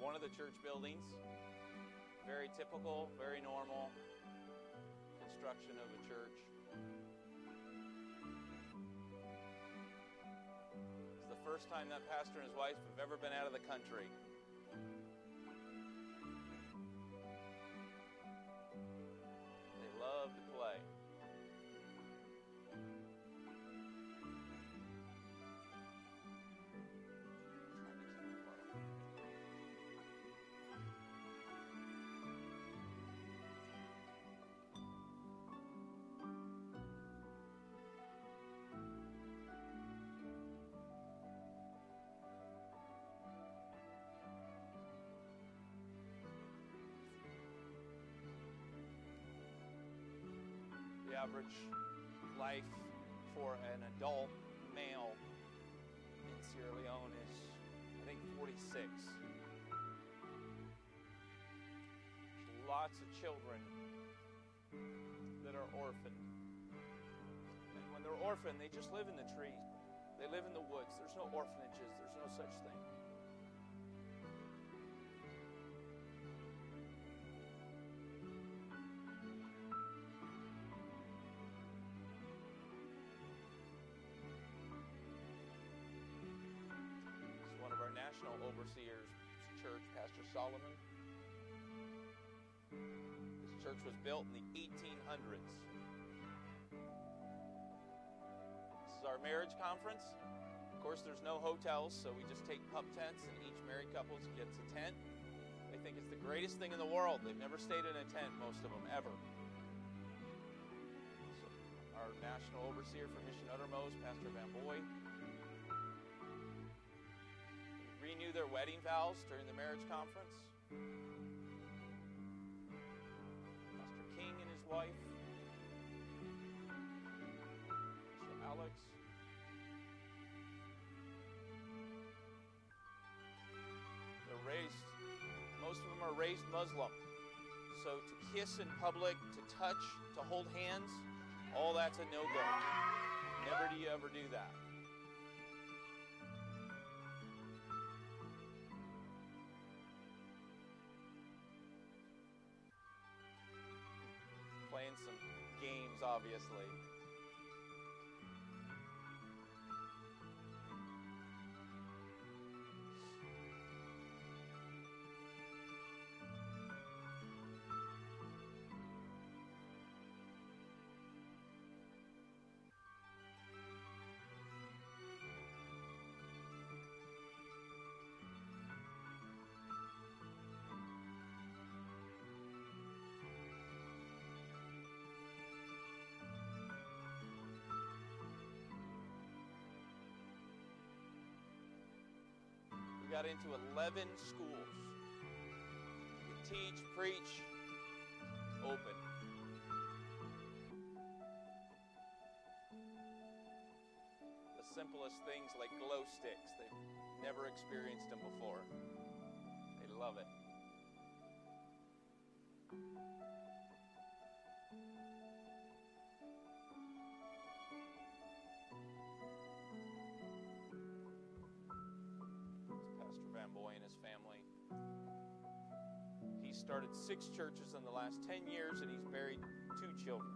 One of the church buildings. Very typical, very normal construction of a church. It's the first time that pastor and his wife have ever been out of the country. Average life for an adult male in Sierra Leone is, I think, 46. Lots of children that are orphaned. And when they're orphaned, they just live in the trees. They live in the woods. There's no orphanages, there's no such thing. Church, Pastor Solomon. This church was built in the 1800s. This is our marriage conference. Of course, there's no hotels, so we just take pup tents, and each married couple gets a tent. They think it's the greatest thing in the world. They've never stayed in a tent, most of them, ever. So our national overseer for Mission Uttermost, Pastor Van Boy, renew their wedding vows during the marriage conference. Pastor King and his wife, Alex. They're raised, most of them are raised Muslim. So to kiss in public, to touch, to hold hands, all that's a no go. Never do you ever do that. Obviously. Got into 11 schools. You teach, preach, open. The simplest things like glow sticks. They've never experienced them before. They love it. Started six churches in the last 10 years and he's buried two children.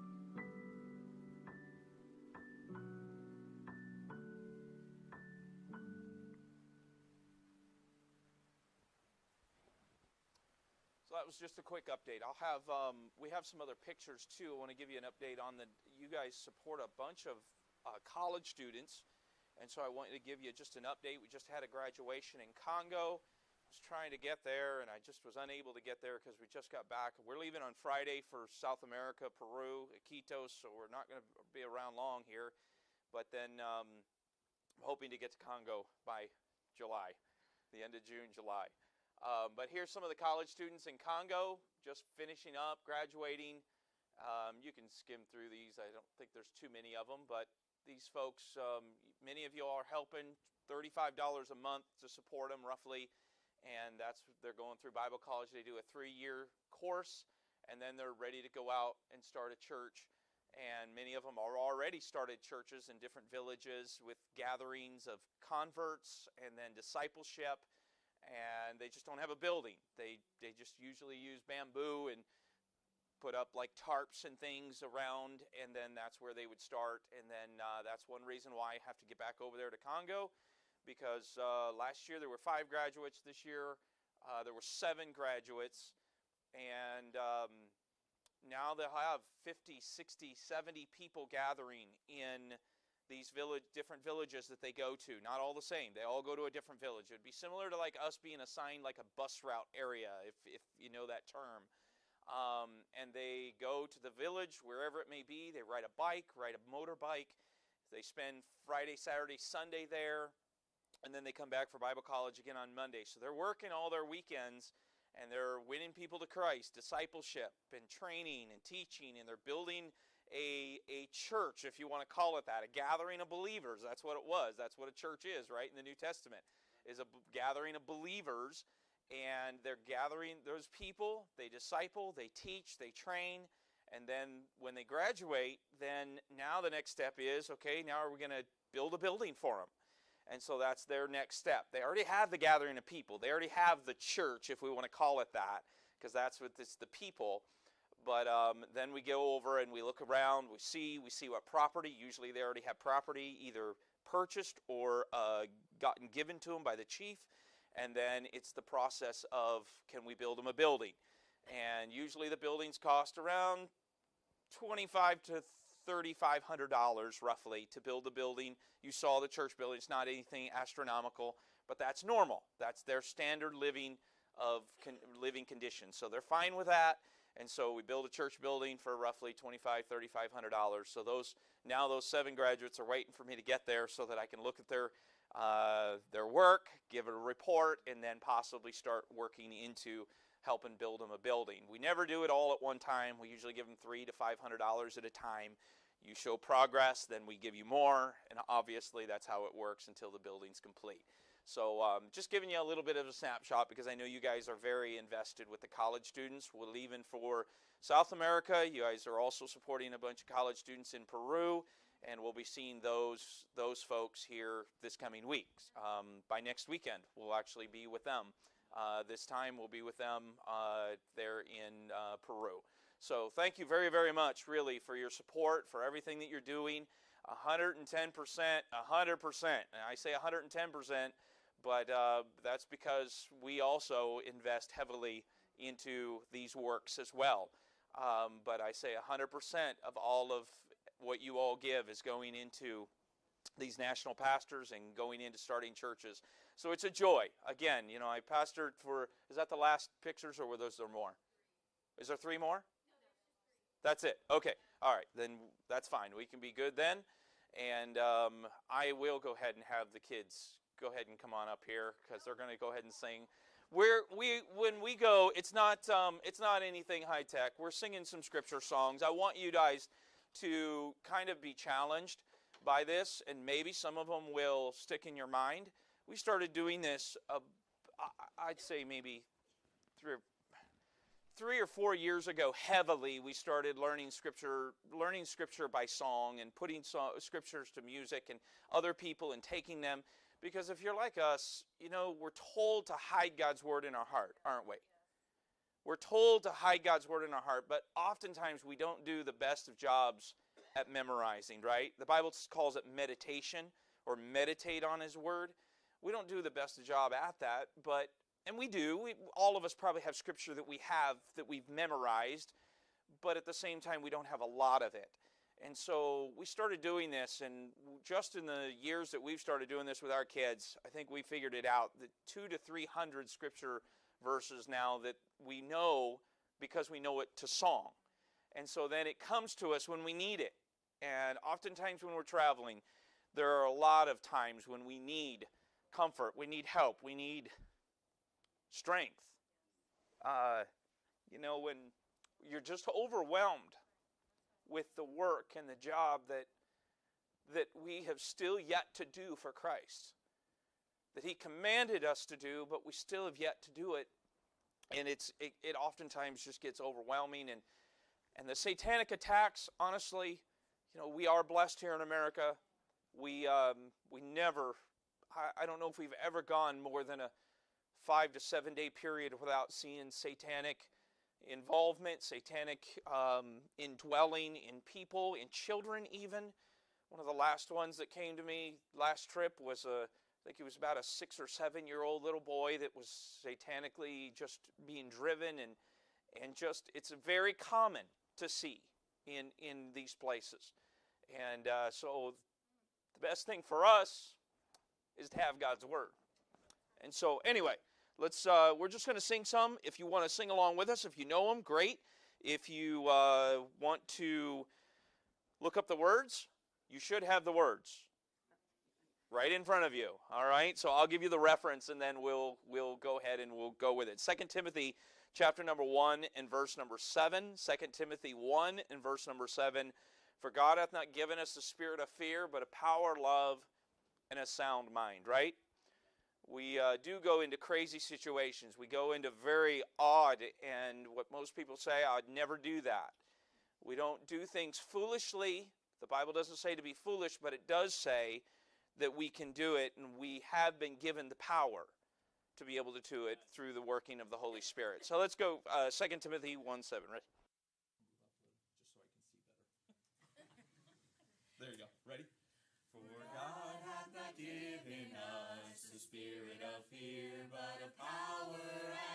So that was just a quick update. I'll have um, we have some other pictures too. I want to give you an update on the. You guys support a bunch of uh, college students, and so I want to give you just an update. We just had a graduation in Congo. Was trying to get there, and I just was unable to get there because we just got back. We're leaving on Friday for South America, Peru, Iquitos, so we're not going to be around long here. But then um, hoping to get to Congo by July, the end of June, July. Um, but here's some of the college students in Congo just finishing up, graduating. Um, you can skim through these. I don't think there's too many of them, but these folks, um, many of you are helping $35 a month to support them roughly. And that's they're going through Bible college. They do a three year course, and then they're ready to go out and start a church. And many of them are already started churches in different villages with gatherings of converts and then discipleship and they just don't have a building. They they just usually use bamboo and put up like tarps and things around, and then that's where they would start. And then uh, that's one reason why I have to get back over there to Congo, because uh, last year there were five graduates. This year uh, there were seven graduates, and um, now they'll have 50, 60, 70 people gathering in these village different villages that they go to. Not all the same. They all go to a different village. It'd be similar to like us being assigned like a bus route area if, if you know that term. Um, and they go to the village wherever it may be. They ride a bike ride a motorbike. They spend friday saturday sunday there and then they come back for bible college again on monday so they're working all their weekends and they're winning people to christ discipleship and training and teaching and they're building a, a church, if you want to call it that, a gathering of believers. That's what it was. That's what a church is, right, in the New Testament, is a gathering of believers. And they're gathering those people, they disciple, they teach, they train. And then when they graduate, then now the next step is okay, now are we going to build a building for them? And so that's their next step. They already have the gathering of people, they already have the church, if we want to call it that, because that's what it's the people. But um, then we go over and we look around, we see, we see what property. Usually they already have property either purchased or uh, gotten given to them by the chief. And then it's the process of can we build them a building? And usually the buildings cost around 25 to $3,500 roughly to build the building. You saw the church building. It's not anything astronomical, but that's normal. That's their standard living of con- living conditions. So they're fine with that. And so we build a church building for roughly $25, $3,500. So those now those seven graduates are waiting for me to get there so that I can look at their uh, their work, give it a report, and then possibly start working into helping build them a building. We never do it all at one time. We usually give them three to five hundred dollars at a time. You show progress, then we give you more, and obviously that's how it works until the building's complete. So, um, just giving you a little bit of a snapshot because I know you guys are very invested with the college students. We're leaving for South America. You guys are also supporting a bunch of college students in Peru, and we'll be seeing those those folks here this coming week. Um, by next weekend, we'll actually be with them. Uh, this time, we'll be with them uh, there in uh, Peru. So, thank you very, very much, really, for your support, for everything that you're doing. 110%, 100%. And I say 110% but uh, that's because we also invest heavily into these works as well. Um, but I say 100% of all of what you all give is going into these national pastors and going into starting churches. So it's a joy. Again, you know, I pastored for, is that the last pictures or were those there more? Is there three more? That's it. Okay. All right. Then that's fine. We can be good then. And um, I will go ahead and have the kids go ahead and come on up here because they're going to go ahead and sing. We're, we when we go, it's not um, it's not anything high tech. We're singing some scripture songs. I want you guys to kind of be challenged by this, and maybe some of them will stick in your mind. We started doing this, uh, I'd say maybe three or, three or four years ago. Heavily, we started learning scripture, learning scripture by song, and putting so, scriptures to music and other people, and taking them. Because if you're like us, you know we're told to hide God's word in our heart, aren't we? We're told to hide God's word in our heart, but oftentimes we don't do the best of jobs at memorizing, right? The Bible calls it meditation or meditate on His word. We don't do the best job at that, but and we do. We, all of us probably have scripture that we have that we've memorized, but at the same time we don't have a lot of it. And so we started doing this, and just in the years that we've started doing this with our kids, I think we figured it out that two to three hundred scripture verses now that we know because we know it to song. And so then it comes to us when we need it. And oftentimes when we're traveling, there are a lot of times when we need comfort, we need help, we need strength. Uh, you know, when you're just overwhelmed with the work and the job that that we have still yet to do for Christ. That he commanded us to do, but we still have yet to do it. And it's it, it oftentimes just gets overwhelming and and the satanic attacks, honestly, you know, we are blessed here in America. We um, we never I, I don't know if we've ever gone more than a five to seven day period without seeing satanic involvement, satanic um, indwelling in people, in children, even. One of the last ones that came to me last trip was a, I think he was about a six or seven year old little boy that was satanically just being driven, and and just it's very common to see in in these places, and uh, so the best thing for us is to have God's word. And so anyway. Let's. Uh, we're just going to sing some. If you want to sing along with us, if you know them, great. If you uh, want to look up the words, you should have the words right in front of you. All right. So I'll give you the reference, and then we'll we'll go ahead and we'll go with it. Second Timothy chapter number one and verse number seven. Second Timothy one and verse number seven. For God hath not given us a spirit of fear, but a power, love, and a sound mind. Right we uh, do go into crazy situations. We go into very odd, and what most people say, I'd never do that. We don't do things foolishly. The Bible doesn't say to be foolish, but it does say that we can do it, and we have been given the power to be able to do it through the working of the Holy Spirit. So let's go uh, 2 Timothy 1 7. Right? There you go. Ready? For God hath not given us spirit of fear, but of power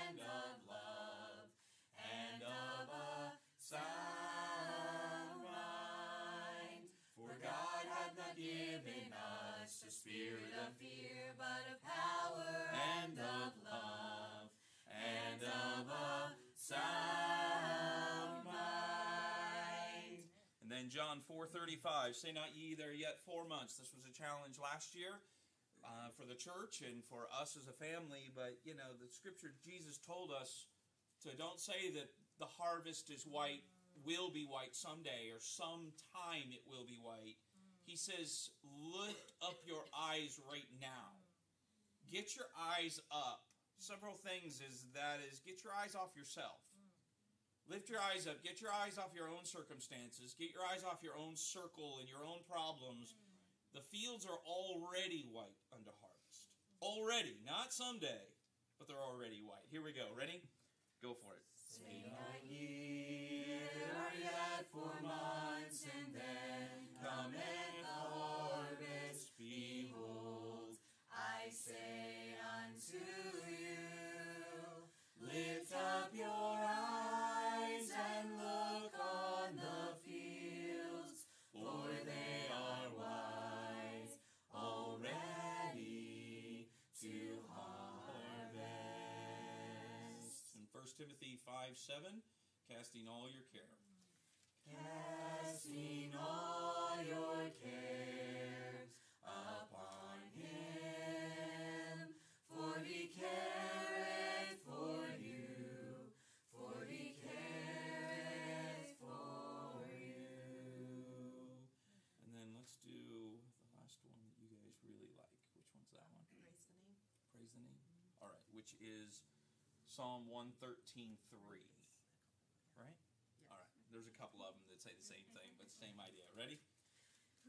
and of love and of a sound mind. For God hath not given us a spirit of fear, but of power and of love and of a sound mind. And then John 4:35, say not ye there yet 4 months. This was a challenge last year uh, for the church and for us as a family. But, you know, the scripture, Jesus told us to don't say that the harvest is white, will be white someday, or sometime it will be white. He says, lift up your eyes right now. Get your eyes up. Several things is that is get your eyes off yourself. Lift your eyes up. Get your eyes off your own circumstances. Get your eyes off your own circle and your own problems the fields are already white unto harvest. Already, not someday, but they're already white. Here we go. Ready? Go for it. Say not ye, are yet months, and then the harvest. Behold, I say unto you, lift up your eyes Timothy 5 7, casting all your care. Casting all your cares upon him, for he careth for you, for he careth for you. And then let's do the last one that you guys really like. Which one's that one? Praise the name. Praise the name. All right, which is Psalm 113.3. Right? All right. There's a couple of them that say the same thing, but same idea. Ready?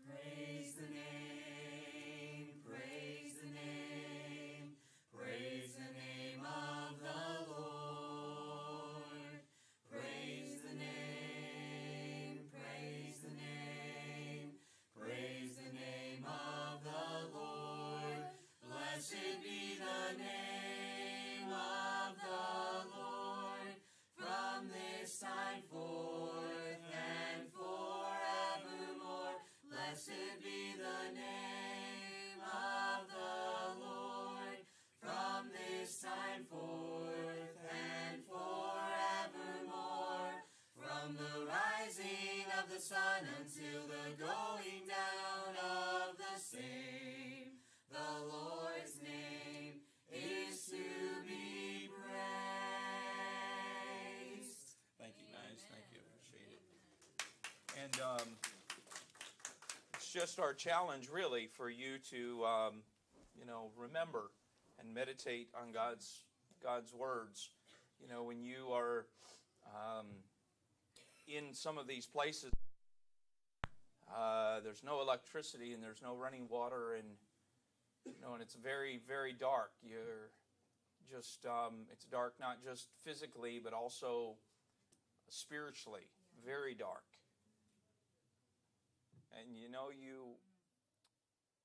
Praise the name, Blessed be the name of the Lord from this time forth and forevermore. From the rising of the sun until the going down of the same, the Lord's name is to be praised. Thank you, guys. Thank you. Appreciate it. And um, just our challenge, really, for you to, um, you know, remember and meditate on God's God's words. You know, when you are um, in some of these places, uh, there's no electricity and there's no running water, and you know, and it's very, very dark. You're just um, it's dark not just physically, but also spiritually very dark and you know you,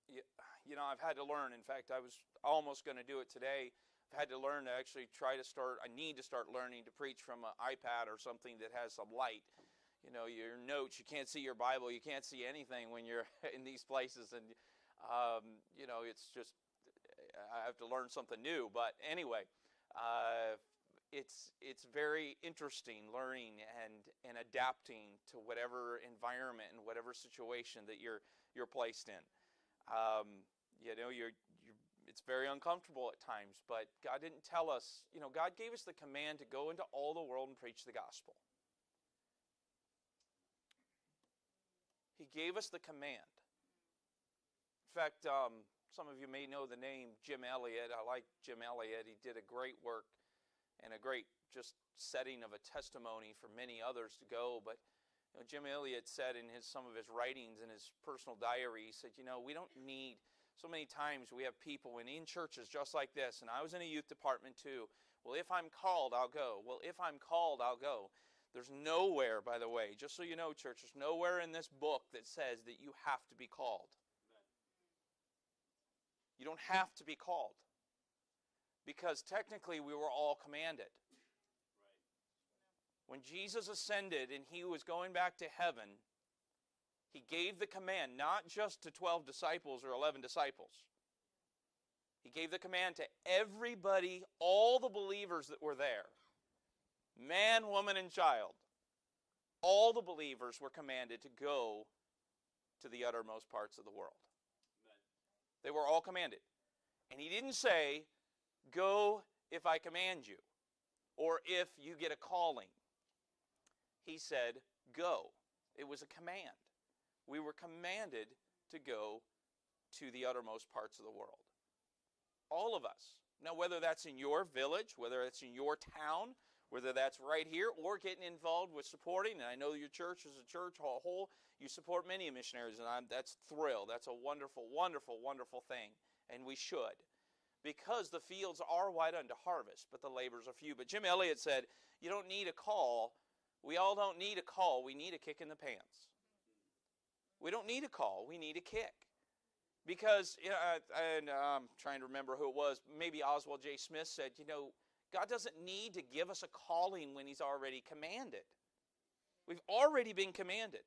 you you know i've had to learn. In fact i was almost going to do it today. I've had to learn to actually try to start i need to start learning to preach from an ipad or something that has some light. You know your notes you can't see your bible you can't see anything when you're in these places. And um, you know it's just i have to learn something new. But anyway uh, it's it's very interesting learning and and adapting to whatever environment and whatever situation that you're you're placed in. Um, you know, you're, you're it's very uncomfortable at times, but God didn't tell us. You know, God gave us the command to go into all the world and preach the gospel. He gave us the command. In fact, um, some of you may know the name Jim Elliot. I like Jim Elliot. He did a great work and a great just setting of a testimony for many others to go. But you know, Jim Elliot said in his some of his writings in his personal diary, he said, you know, we don't need so many times we have people and in churches just like this, and I was in a youth department too. Well, if I'm called, I'll go. Well, if I'm called, I'll go. There's nowhere, by the way, just so you know, church, there's nowhere in this book that says that you have to be called. You don't have to be called because technically we were all commanded. When Jesus ascended and he was going back to heaven, he gave the command not just to 12 disciples or 11 disciples. He gave the command to everybody, all the believers that were there man, woman, and child. All the believers were commanded to go to the uttermost parts of the world. They were all commanded. And he didn't say, Go if I command you, or if you get a calling. He said, Go. It was a command. We were commanded to go to the uttermost parts of the world. All of us. Now, whether that's in your village, whether it's in your town, whether that's right here, or getting involved with supporting, and I know your church is a church whole, you support many missionaries, and I'm, that's thrill. That's a wonderful, wonderful, wonderful thing, and we should because the fields are wide unto harvest, but the labors are few. But Jim Elliot said, You don't need a call. We all don't need a call. We need a kick in the pants. We don't need a call. We need a kick. Because, you know, and I'm trying to remember who it was, maybe Oswald J. Smith said, You know, God doesn't need to give us a calling when He's already commanded. We've already been commanded.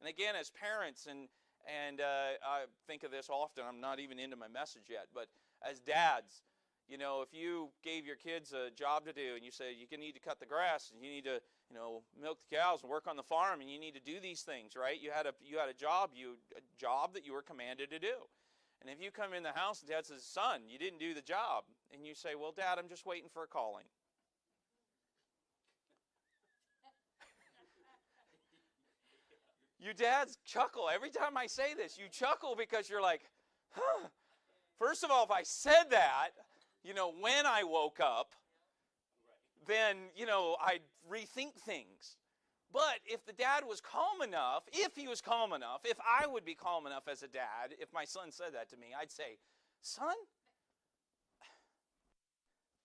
And again, as parents, and and uh, I think of this often. I'm not even into my message yet, but as dads, you know, if you gave your kids a job to do and you said you need to cut the grass and you need to, you know, milk the cows and work on the farm and you need to do these things, right? You had a you had a job, you a job that you were commanded to do. And if you come in the house and dad says, "Son, you didn't do the job." And you say, "Well, dad, I'm just waiting for a calling." you dads chuckle every time I say this. You chuckle because you're like, "Huh, First of all, if I said that, you know, when I woke up, then, you know, I'd rethink things. But if the dad was calm enough, if he was calm enough, if I would be calm enough as a dad, if my son said that to me, I'd say, Son,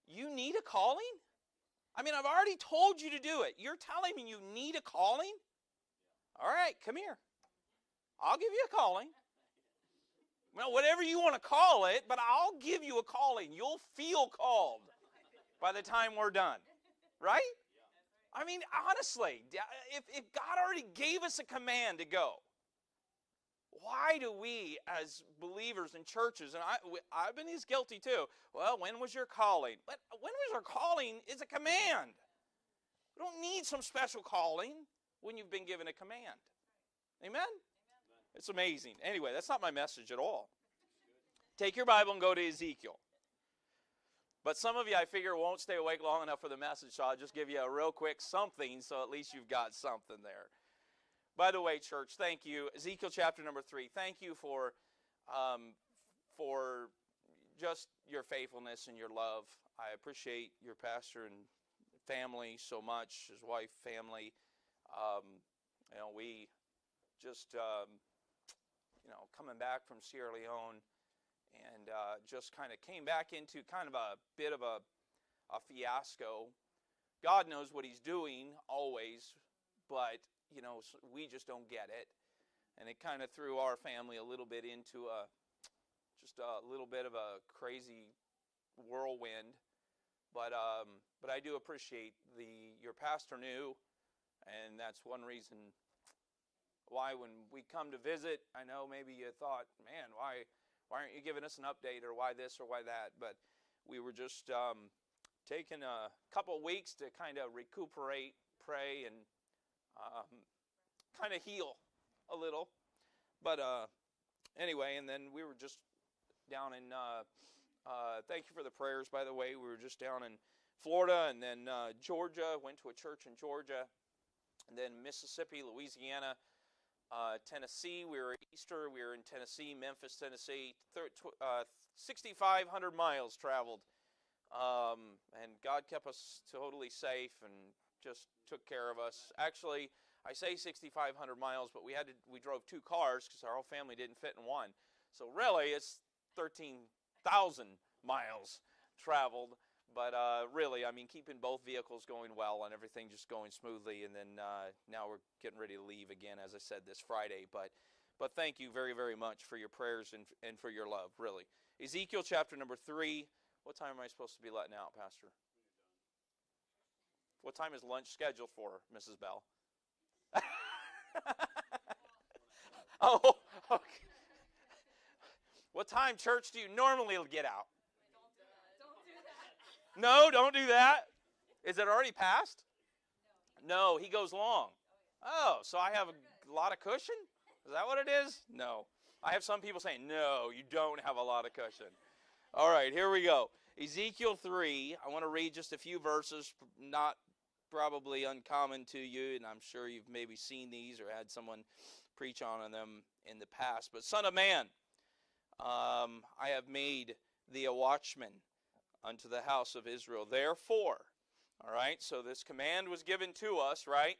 you need a calling? I mean, I've already told you to do it. You're telling me you need a calling? All right, come here. I'll give you a calling. Well, whatever you want to call it, but I'll give you a calling. You'll feel called by the time we're done. Right? I mean, honestly, uh, if, if God already gave us a command to go, why do we as believers in churches, and I, I've been as guilty too, well, when was your calling? But uh, when was your calling is a command. We don't need some special calling when you've been given a command. Amen? It's amazing. Anyway, that's not my message at all. Take your Bible and go to Ezekiel. But some of you, I figure, won't stay awake long enough for the message, so I'll just give you a real quick something so at least you've got something there. By the way, church, thank you. Ezekiel chapter number three. Thank you for, um, for just your faithfulness and your love. I appreciate your pastor and family so much, his wife, family. Um, you know, we just, um, you know, coming back from Sierra Leone and uh, just kind of came back into kind of a bit of a, a fiasco. God knows what He's doing always, but, you know, we just don't get it. And it kind of threw our family a little bit into a just a little bit of a crazy whirlwind. But um, but I do appreciate the your pastor knew and that's one reason why when we come to visit, I know maybe you thought, man, why, why aren't you giving us an update or why this or why that? But we were just um, taking a couple weeks to kind of recuperate, pray, and um, kind of heal a little. But uh, anyway, and then we were just down in. Uh, uh, thank you for the prayers, by the way. We were just down in Florida and then uh, Georgia. Went to a church in Georgia and then Mississippi, Louisiana, uh, Tennessee. We were Easter. We were in Tennessee, Memphis, Tennessee. Uh, 6,500 miles traveled, um, and God kept us totally safe and just took care of us. Actually, I say 6,500 miles, but we had to we drove two cars because our whole family didn't fit in one. So really, it's 13,000 miles traveled. But uh, really, I mean, keeping both vehicles going well and everything just going smoothly. And then uh, now we're getting ready to leave again, as I said, this Friday. But, but thank you very, very much for your prayers and, and for your love, really. Ezekiel chapter number three. What time am I supposed to be letting out, Pastor? What time is lunch scheduled for, Mrs. Bell? oh, okay. What time, church, do you normally get out? No, don't do that. Is it already passed? No, he goes long. Oh, so I have a lot of cushion? Is that what it is? No. I have some people saying, no, you don't have a lot of cushion. All right, here we go. Ezekiel 3. I want to read just a few verses, not probably uncommon to you, and I'm sure you've maybe seen these or had someone preach on them in the past. But, Son of Man, um, I have made thee a watchman unto the house of Israel. Therefore, all right, so this command was given to us, right?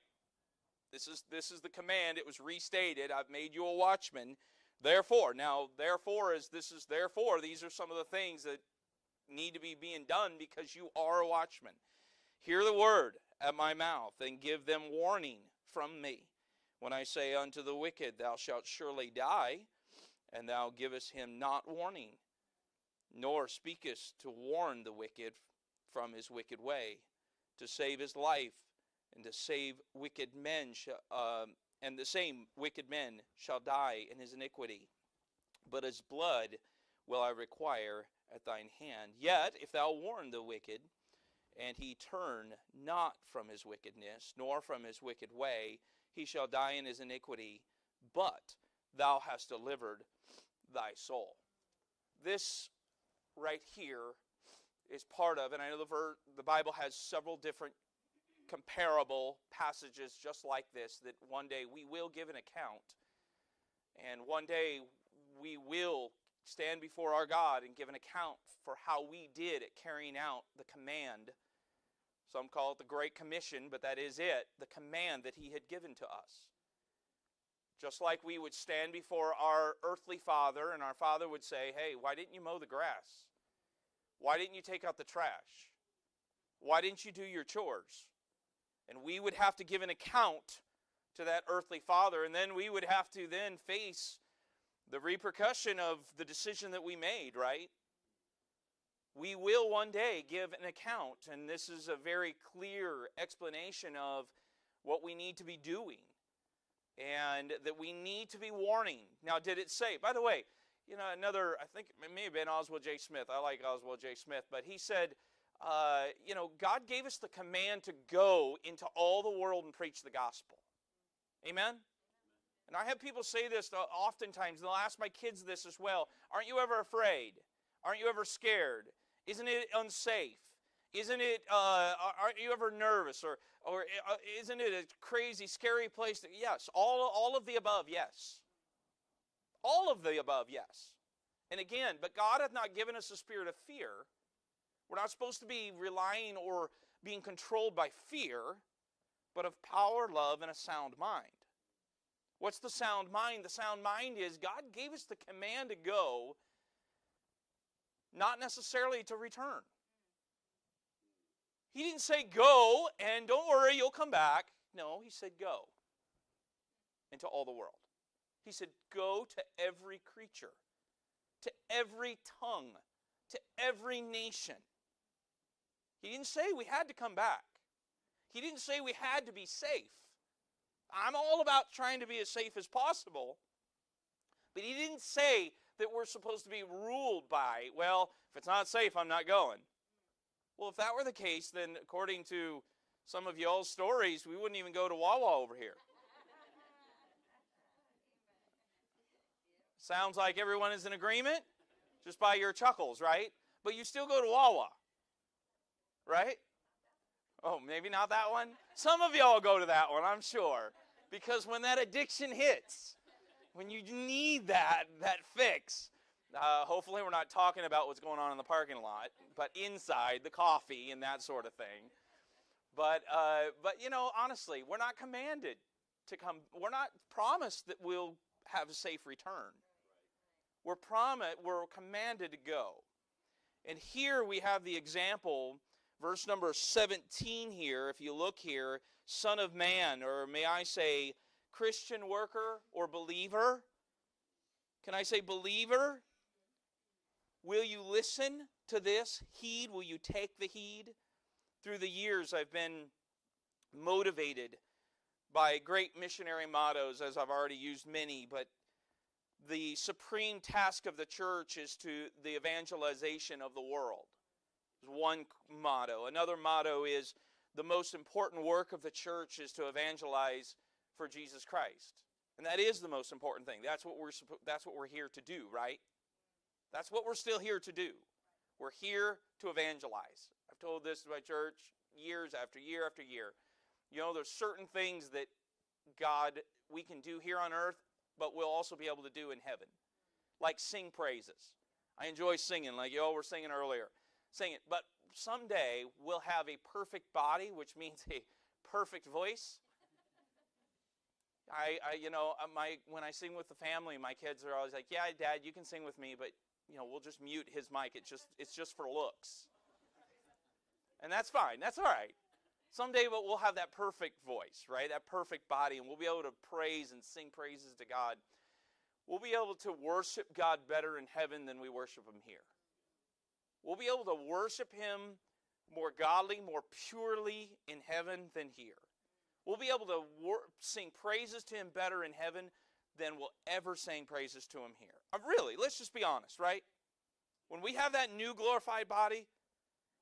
This is this is the command. It was restated. I've made you a watchman. Therefore, now therefore is this is therefore these are some of the things that need to be being done because you are a watchman. Hear the word at my mouth and give them warning from me. When I say unto the wicked, Thou shalt surely die, and thou givest him not warning, nor speakest to warn the wicked from his wicked way, to save his life, and to save wicked men, sh- uh, and the same wicked men shall die in his iniquity. But his blood will I require at thine hand. Yet, if thou warn the wicked, and he turn not from his wickedness, nor from his wicked way, he shall die in his iniquity, but thou hast delivered thy soul. This right here is part of, and I know the, ver- the Bible has several different comparable passages just like this that one day we will give an account, and one day we will stand before our God and give an account for how we did at carrying out the command. Some call it the Great Commission, but that is it the command that He had given to us. Just like we would stand before our earthly father, and our father would say, Hey, why didn't you mow the grass? Why didn't you take out the trash? Why didn't you do your chores? And we would have to give an account to that earthly father, and then we would have to then face the repercussion of the decision that we made, right? We will one day give an account, and this is a very clear explanation of what we need to be doing and that we need to be warning. Now, did it say, by the way, you know, another, I think it may have been Oswald J. Smith. I like Oswald J. Smith, but he said, uh, you know, God gave us the command to go into all the world and preach the gospel. Amen? And I have people say this oftentimes, and I'll ask my kids this as well. Aren't you ever afraid? Aren't you ever scared? Isn't it unsafe? Isn't it, uh, aren't you ever nervous? Or, or uh, isn't it a crazy, scary place? To, yes, all, all of the above, yes. All of the above, yes. And again, but God hath not given us a spirit of fear. We're not supposed to be relying or being controlled by fear, but of power, love, and a sound mind. What's the sound mind? The sound mind is God gave us the command to go, not necessarily to return. He didn't say go and don't worry, you'll come back. No, he said go into all the world. He said go to every creature, to every tongue, to every nation. He didn't say we had to come back. He didn't say we had to be safe. I'm all about trying to be as safe as possible. But he didn't say that we're supposed to be ruled by, well, if it's not safe, I'm not going. Well, if that were the case, then according to some of y'all's stories, we wouldn't even go to Wawa over here. Sounds like everyone is in agreement just by your chuckles, right? But you still go to Wawa, right? Oh, maybe not that one? Some of y'all go to that one, I'm sure. Because when that addiction hits, when you need that, that fix, uh, hopefully we're not talking about what's going on in the parking lot, but inside, the coffee and that sort of thing. But, uh, but you know, honestly, we're not commanded to come, we're not promised that we'll have a safe return. We're promised, we're commanded to go. And here we have the example, verse number 17 here, if you look here, Son of Man, or may I say, Christian worker or believer? Can I say believer? Will you listen to this? Heed? Will you take the heed? Through the years, I've been motivated by great missionary mottos, as I've already used many, but the supreme task of the church is to the evangelization of the world. One motto. Another motto is the most important work of the church is to evangelize for Jesus Christ. And that is the most important thing. That's what we're that's what we're here to do, right? That's what we're still here to do. We're here to evangelize. I've told this to my church years after year after year. You know, there's certain things that God we can do here on earth, but we'll also be able to do in heaven. Like sing praises. I enjoy singing, like y'all were singing earlier. Sing it. But someday we'll have a perfect body, which means a perfect voice. I, I, you know, uh, my when I sing with the family, my kids are always like, "Yeah, Dad, you can sing with me, but you know, we'll just mute his mic. It's just it's just for looks. And that's fine. That's all right. Someday we'll have that perfect voice, right? That perfect body, and we'll be able to praise and sing praises to God. We'll be able to worship God better in heaven than we worship Him here. We'll be able to worship Him more godly, more purely in heaven than here. We'll be able to wor- sing praises to Him better in heaven than we'll ever sing praises to Him here. Uh, really, let's just be honest, right? When we have that new glorified body,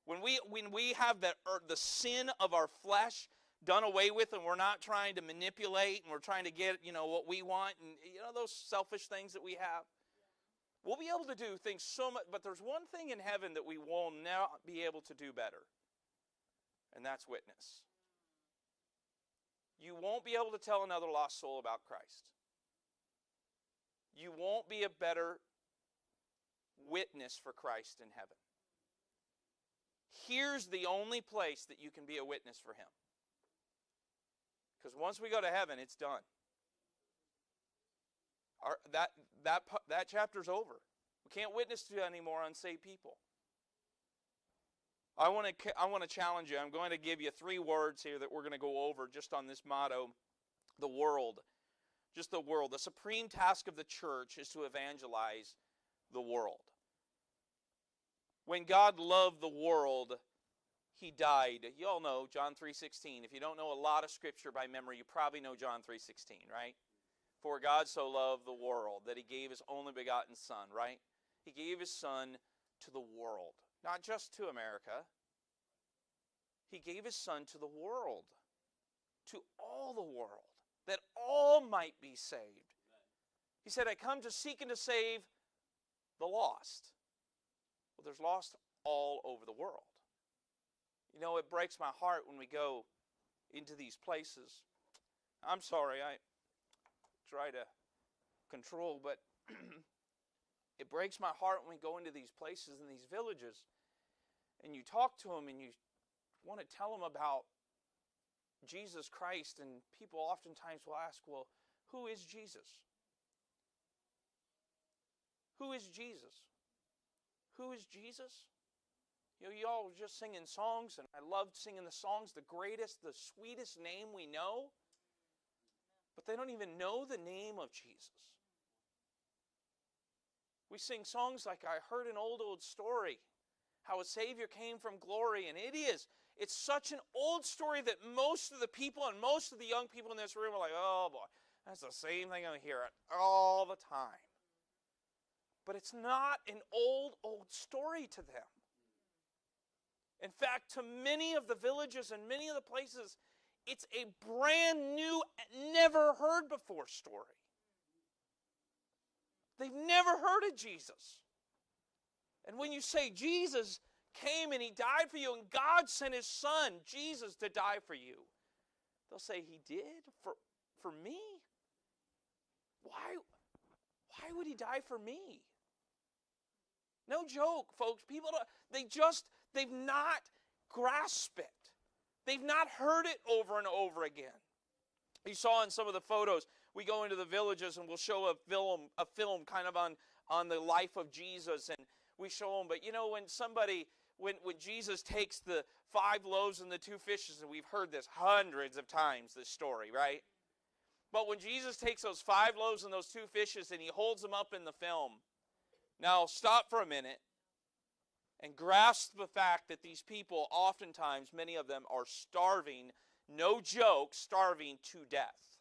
when we when we have that er, the sin of our flesh done away with, and we're not trying to manipulate, and we're trying to get you know what we want, and you know those selfish things that we have. We'll be able to do things so much, but there's one thing in heaven that we will not be able to do better, and that's witness. You won't be able to tell another lost soul about Christ you won't be a better witness for Christ in heaven. Here's the only place that you can be a witness for Him. Because once we go to heaven, it's done. Our, that, that, that chapter's over. We can't witness to any more unsaved people. I want to I want to challenge you. I'm going to give you three words here that we're going to go over just on this motto, the world. Just the world. The supreme task of the church is to evangelize the world. When God loved the world, he died. You all know John 3:16. If you don't know a lot of scripture by memory, you probably know John 3:16, right? For God so loved the world that he gave his only begotten son, right? He gave his son to the world, not just to America. He gave his son to the world, to all the world, that all might be saved. He said, I come to seek and to save the lost. Well, there's lost all over the world. You know, it breaks my heart when we go into these places. I'm sorry, I try to control, but it breaks my heart when we go into these places and these villages and you talk to them and you want to tell them about Jesus Christ, and people oftentimes will ask, Well, who is Jesus? Who is Jesus? Who is Jesus? You know, y'all were just singing songs, and I loved singing the songs, the greatest, the sweetest name we know, but they don't even know the name of Jesus. We sing songs like I heard an old, old story, how a Savior came from glory, and it is. It's such an old story that most of the people and most of the young people in this room are like, oh boy, that's the same thing I hear it all the time. But it's not an old, old story to them. In fact, to many of the villages and many of the places, it's a brand new, never heard before story. They've never heard of Jesus. And when you say Jesus came and he died for you, and God sent his son, Jesus, to die for you, they'll say, He did? For, for me? Why, why would he die for me? No joke, folks. People, they just, they've not grasped it. They've not heard it over and over again. You saw in some of the photos, we go into the villages and we'll show a film, a film kind of on, on the life of Jesus, and we show them. But you know, when somebody, when, when Jesus takes the five loaves and the two fishes, and we've heard this hundreds of times, this story, right? But when Jesus takes those five loaves and those two fishes and he holds them up in the film, now stop for a minute and grasp the fact that these people, oftentimes, many of them are starving, no joke, starving to death.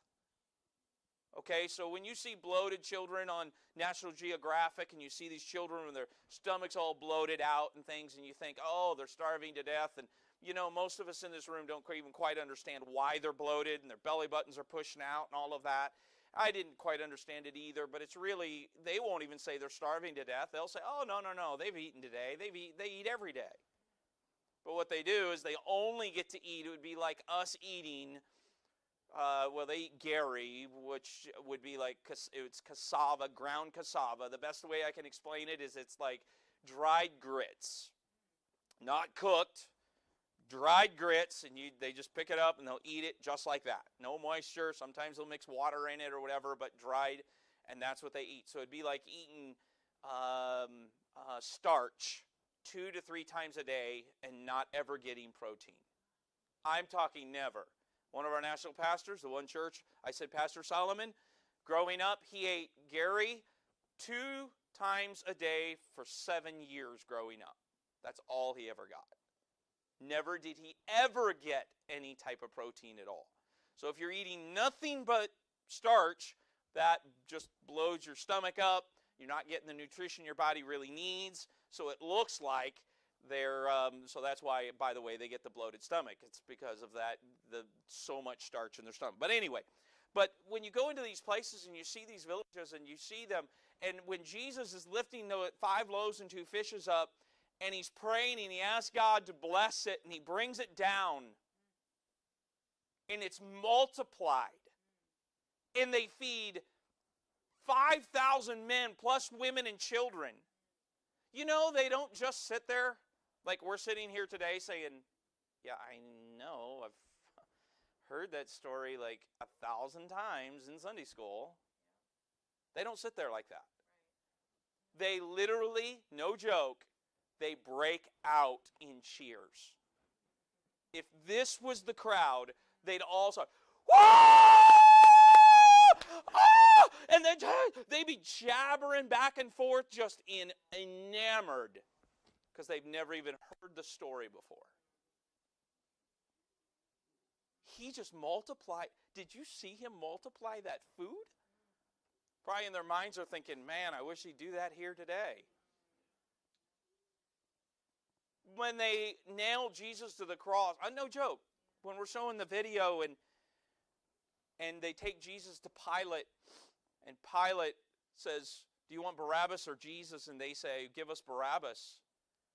Okay, so when you see bloated children on National Geographic and you see these children with their stomachs all bloated out and things, and you think, oh, they're starving to death, and you know, most of us in this room don't even quite understand why they're bloated and their belly buttons are pushing out and all of that. I didn't quite understand it either, but it's really, they won't even say they're starving to death. They'll say, oh, no, no, no, they've eaten today. They've eat, they eat every day. But what they do is they only get to eat, it would be like us eating, uh, well, they eat gari, which would be like, it's cassava, ground cassava. The best way I can explain it is it's like dried grits, not cooked, dried grits and you, they just pick it up and they'll eat it just like that. No moisture. Sometimes they'll mix water in it or whatever, but dried, and that's what they eat. So it'd be like eating um, uh, starch two to three times a day and not ever getting protein. I'm talking never. One of our national pastors, the one church, I said, Pastor Solomon, growing up, he ate gari two times a day for seven years growing up. That's all he ever got. Never did he ever get any type of protein at all. So if you're eating nothing but starch, that just blows your stomach up. You're not getting the nutrition your body really needs. So it looks like they're. Um, so that's why, by the way, they get the bloated stomach. It's because of that the so much starch in their stomach. But anyway, but when you go into these places and you see these villages and you see them, and when Jesus is lifting the five loaves and two fishes up, and he's praying and he asks God to bless it and he brings it down and it's multiplied. And they feed 5,000 men plus women and children. You know, they don't just sit there like we're sitting here today saying, Yeah, I know. I've heard that story like a thousand times in Sunday school. They don't sit there like that. They literally, no joke, they break out in cheers. If this was the crowd, they'd all start! Ah! and then they'd be jabbering back and forth, just in enamored, because they've never even heard the story before. He just multiplied. Did you see him multiply that food? Probably in their minds are thinking, man, I wish he'd do that here today. When they nailed Jesus to the cross, uh, no joke, when we're showing the video and and they take Jesus to Pilate, and Pilate says, Do you want Barabbas or Jesus? And they say, Give us Barabbas.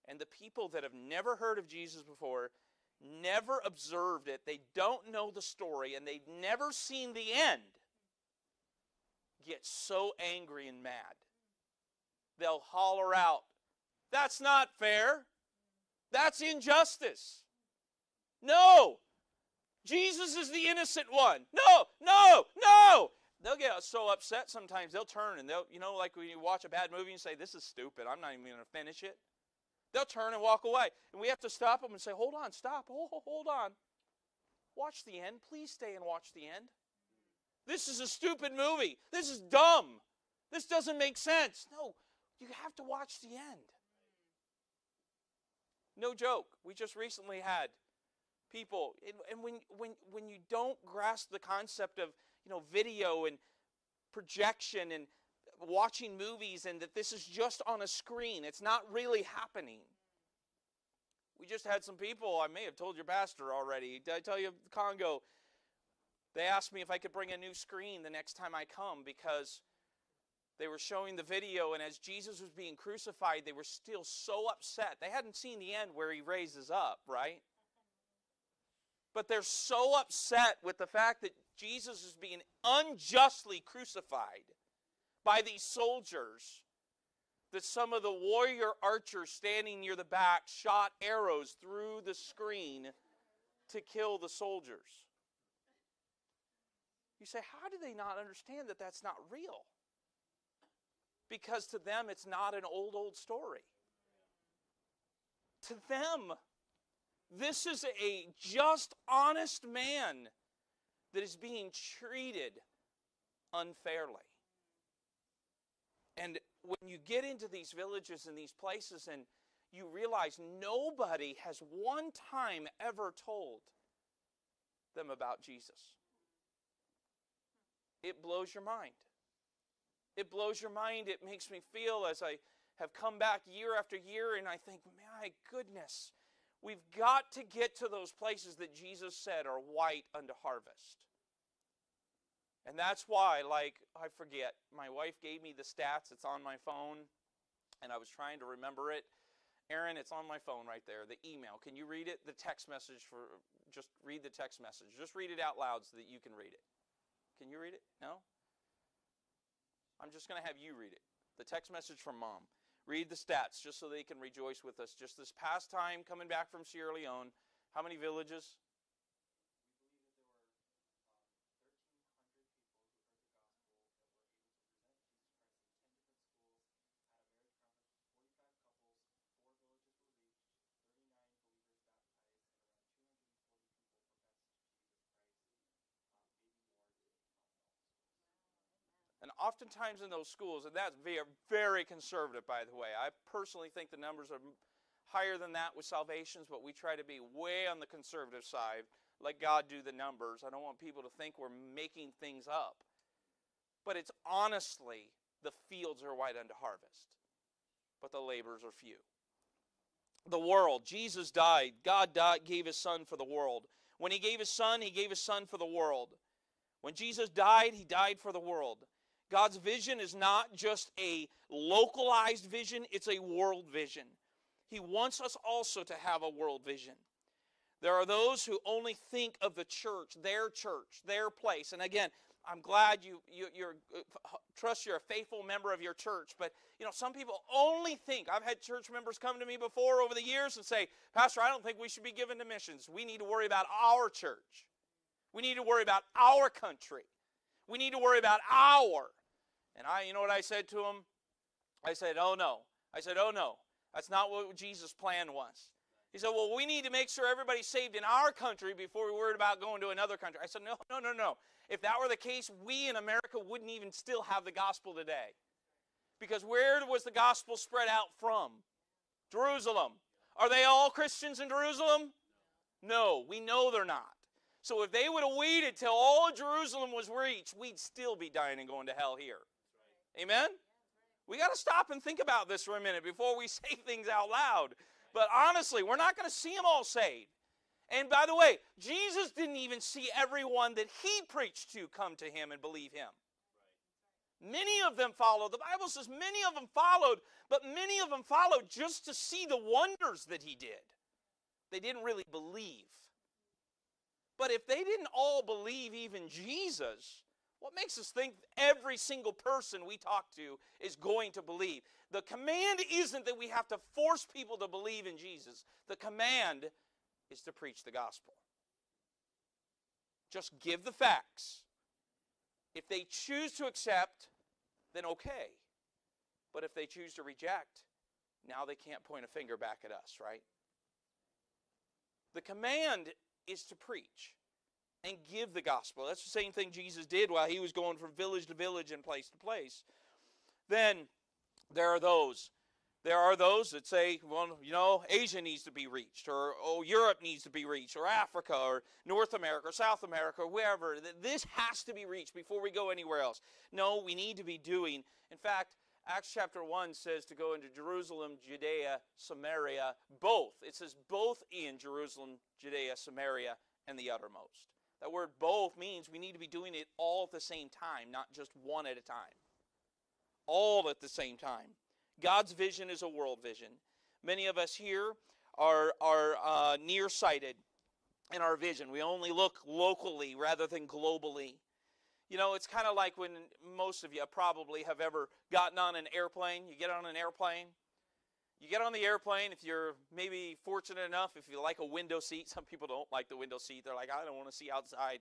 And the people that have never heard of Jesus before, never observed it, they don't know the story, and they've never seen the end, get so angry and mad. They'll holler out, That's not fair. That's injustice. No, Jesus is the innocent one. No, no, no. They'll get so upset sometimes. They'll turn and they'll, you know, like when you watch a bad movie and say, This is stupid. I'm not even going to finish it. They'll turn and walk away. And we have to stop them and say, Hold on, stop. Hold, hold on. Watch the end. Please stay and watch the end. This is a stupid movie. This is dumb. This doesn't make sense. No, you have to watch the end. No joke. We just recently had people and, and when when when you don't grasp the concept of you know video and projection and watching movies and that this is just on a screen. It's not really happening. We just had some people i may have told your pastor already did i tell you congo? They asked me if i could bring a new screen the next time i come because they were showing the video and as jesus was being crucified they were still so upset. They hadn't seen the end where he raises up right? But they're so upset with the fact that Jesus is being unjustly crucified by these soldiers that some of the warrior archers standing near the back shot arrows through the screen to kill the soldiers. You say, how do they not understand that that's not real? Because to them, it's not an old, old story. To them, this is a just, honest man that is being treated unfairly. And when you get into these villages and these places and you realize nobody has one time ever told them about Jesus, it blows your mind. It blows your mind. It makes me feel as I have come back year after year and I think, my goodness, We've got to get to those places that Jesus said are white unto harvest. And that's why, like, I forget, my wife gave me the stats. It's on my phone, and I was trying to remember it. Aaron, it's on my phone right there, the email. Can you read it? The text message for, just read the text message. Just read it out loud so that you can read it. Can you read it? No? I'm just going to have you read it. The text message from mom read the stats just so they can rejoice with us. Just this past time coming back from Sierra Leone, how many villages? Oftentimes in those schools, and that's very, very conservative, by the way. I personally think the numbers are higher than that with salvations, but we try to be way on the conservative side. Let God do the numbers. I don't want people to think we're making things up. But it's honestly, the fields are white unto harvest, but the laborers are few. The world, Jesus died. God died, gave his son for the world. When he gave his son, he gave his son for the world. When Jesus died, he died for the world. God's vision is not just a localized vision, it's a world vision. He wants us also to have a world vision. There are those who only think of the church, their church, their place. And again, I'm glad you, you you're trust you're a faithful member of your church, but you know some people only think. I've had church members come to me before over the years and say, Pastor, I don't think we should be given to missions. We need to worry about our church. We need to worry about our country. We need to worry about our. And I, you know what I said to him? I said, Oh no. I said, Oh no. That's not what Jesus' plan was. He said, Well, we need to make sure everybody's saved in our country before we worried about going to another country. I said, No, no, no, no. If that were the case, we in America wouldn't even still have the gospel today. Because where was the gospel spread out from? Jerusalem. Are they all Christians in Jerusalem? No, we know they're not. So if they would have waited till all Jerusalem was reached, we'd still be dying and going to hell here. Amen? We got to stop and think about this for a minute before we say things out loud. But honestly, we're not going to see them all saved. And by the way, Jesus didn't even see everyone that he preached to come to him and believe him. Many of them followed. The Bible says many of them followed, but many of them followed just to see the wonders that he did. They didn't really believe. But if they didn't all believe even Jesus, what makes us think every single person we talk to is going to believe? The command isn't that we have to force people to believe in Jesus. The command is to preach the gospel. Just give the facts. If they choose to accept, then okay. But if they choose to reject, now they can't point a finger back at us, right? The command is to preach and give the gospel. That's the same thing Jesus did while he was going from village to village and place to place. Then there are those there are those that say, well, you know, Asia needs to be reached, or oh, Europe needs to be reached, or Africa, or North America, or South America, or wherever. This has to be reached before we go anywhere else. No, we need to be doing. In fact, Acts chapter 1 says to go into Jerusalem, Judea, Samaria, both. It says both in Jerusalem, Judea, Samaria, and the uttermost. That word both means we need to be doing it all at the same time, not just one at a time. All at the same time. God's vision is a world vision. Many of us here are, are uh, nearsighted in our vision. We only look locally rather than globally. You know, it's kind of like when most of you probably have ever gotten on an airplane. You get on an airplane, you get on the airplane if you're maybe fortunate enough, if you like a window seat. Some people don't like the window seat. They're like, I don't want to see outside.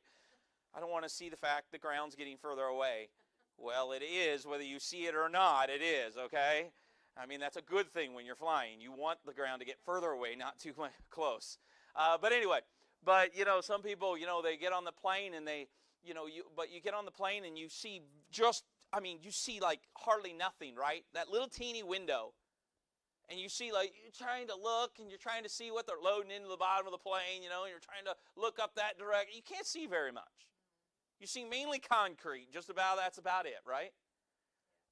I don't want to see the fact the ground's getting further away. Well, it is, whether you see it or not, it is, okay? I mean, that's a good thing when you're flying. You want the ground to get further away, not too close. Uh, but anyway, but you know, some people, you know, they get on the plane and they, you know, you but you get on the plane and you see just, I mean, you see like hardly nothing, right? That little teeny window. And you see, like, you're trying to look and you're trying to see what they're loading into the bottom of the plane, you know, and you're trying to look up that direction. You can't see very much. You see mainly concrete, just about that's about it, right?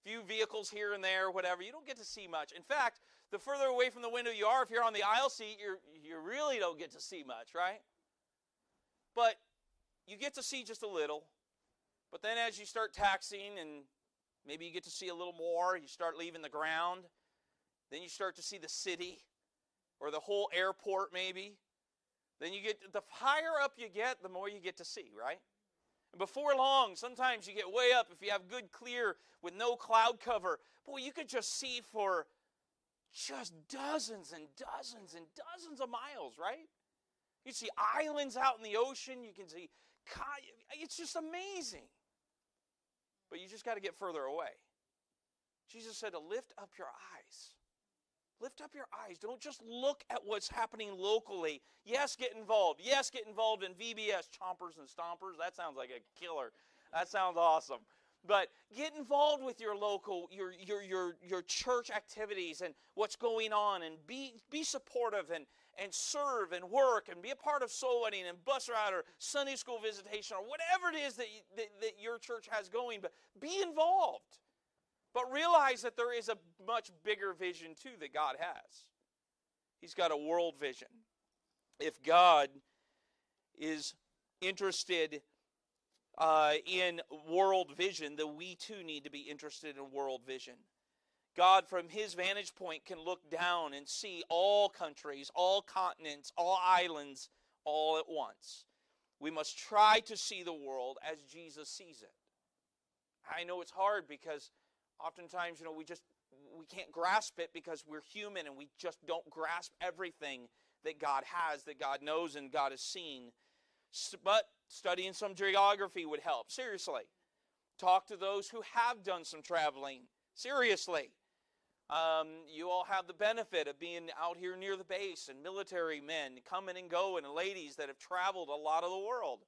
few vehicles here and there, whatever. You don't get to see much. In fact, the further away from the window you are, if you're on the aisle seat, you you really don't get to see much, right? But you get to see just a little. But then as you start taxiing and maybe you get to see a little more, you start leaving the ground, then you start to see the city or the whole airport maybe. Then you get the higher up you get, the more you get to see, right? And before long, sometimes you get way up if you have good clear with no cloud cover. Boy, you could just see for just dozens and dozens and dozens of miles, right? You see islands out in the ocean. You can see, it's just amazing. But you just got to get further away. Jesus said to lift up your eyes Lift up your eyes. Don't just look at what's happening locally. Yes, get involved. Yes, get involved in VBS, chompers and stompers. That sounds like a killer. That sounds awesome. But get involved with your local, your, your, your, your church activities and what's going on and be, be supportive and, and serve and work and be a part of soul winning and bus ride or Sunday school visitation or whatever it is that, you, that, that your church has going. But be involved. But realize that there is a much bigger vision too that God has. He's got a world vision. If God is interested uh, in world vision, then we too need to be interested in world vision. God, from his vantage point, can look down and see all countries, all continents, all islands all at once. We must try to see the world as Jesus sees it. I know it's hard because oftentimes, you know, we just we can't grasp it because we're human and we just don't grasp everything that God has, that God knows and God has seen. But studying some geography would help. Seriously. Talk to those who have done some traveling. Seriously. Um, you all have the benefit of being out here near the base and military men coming and going and ladies that have traveled a lot of the world.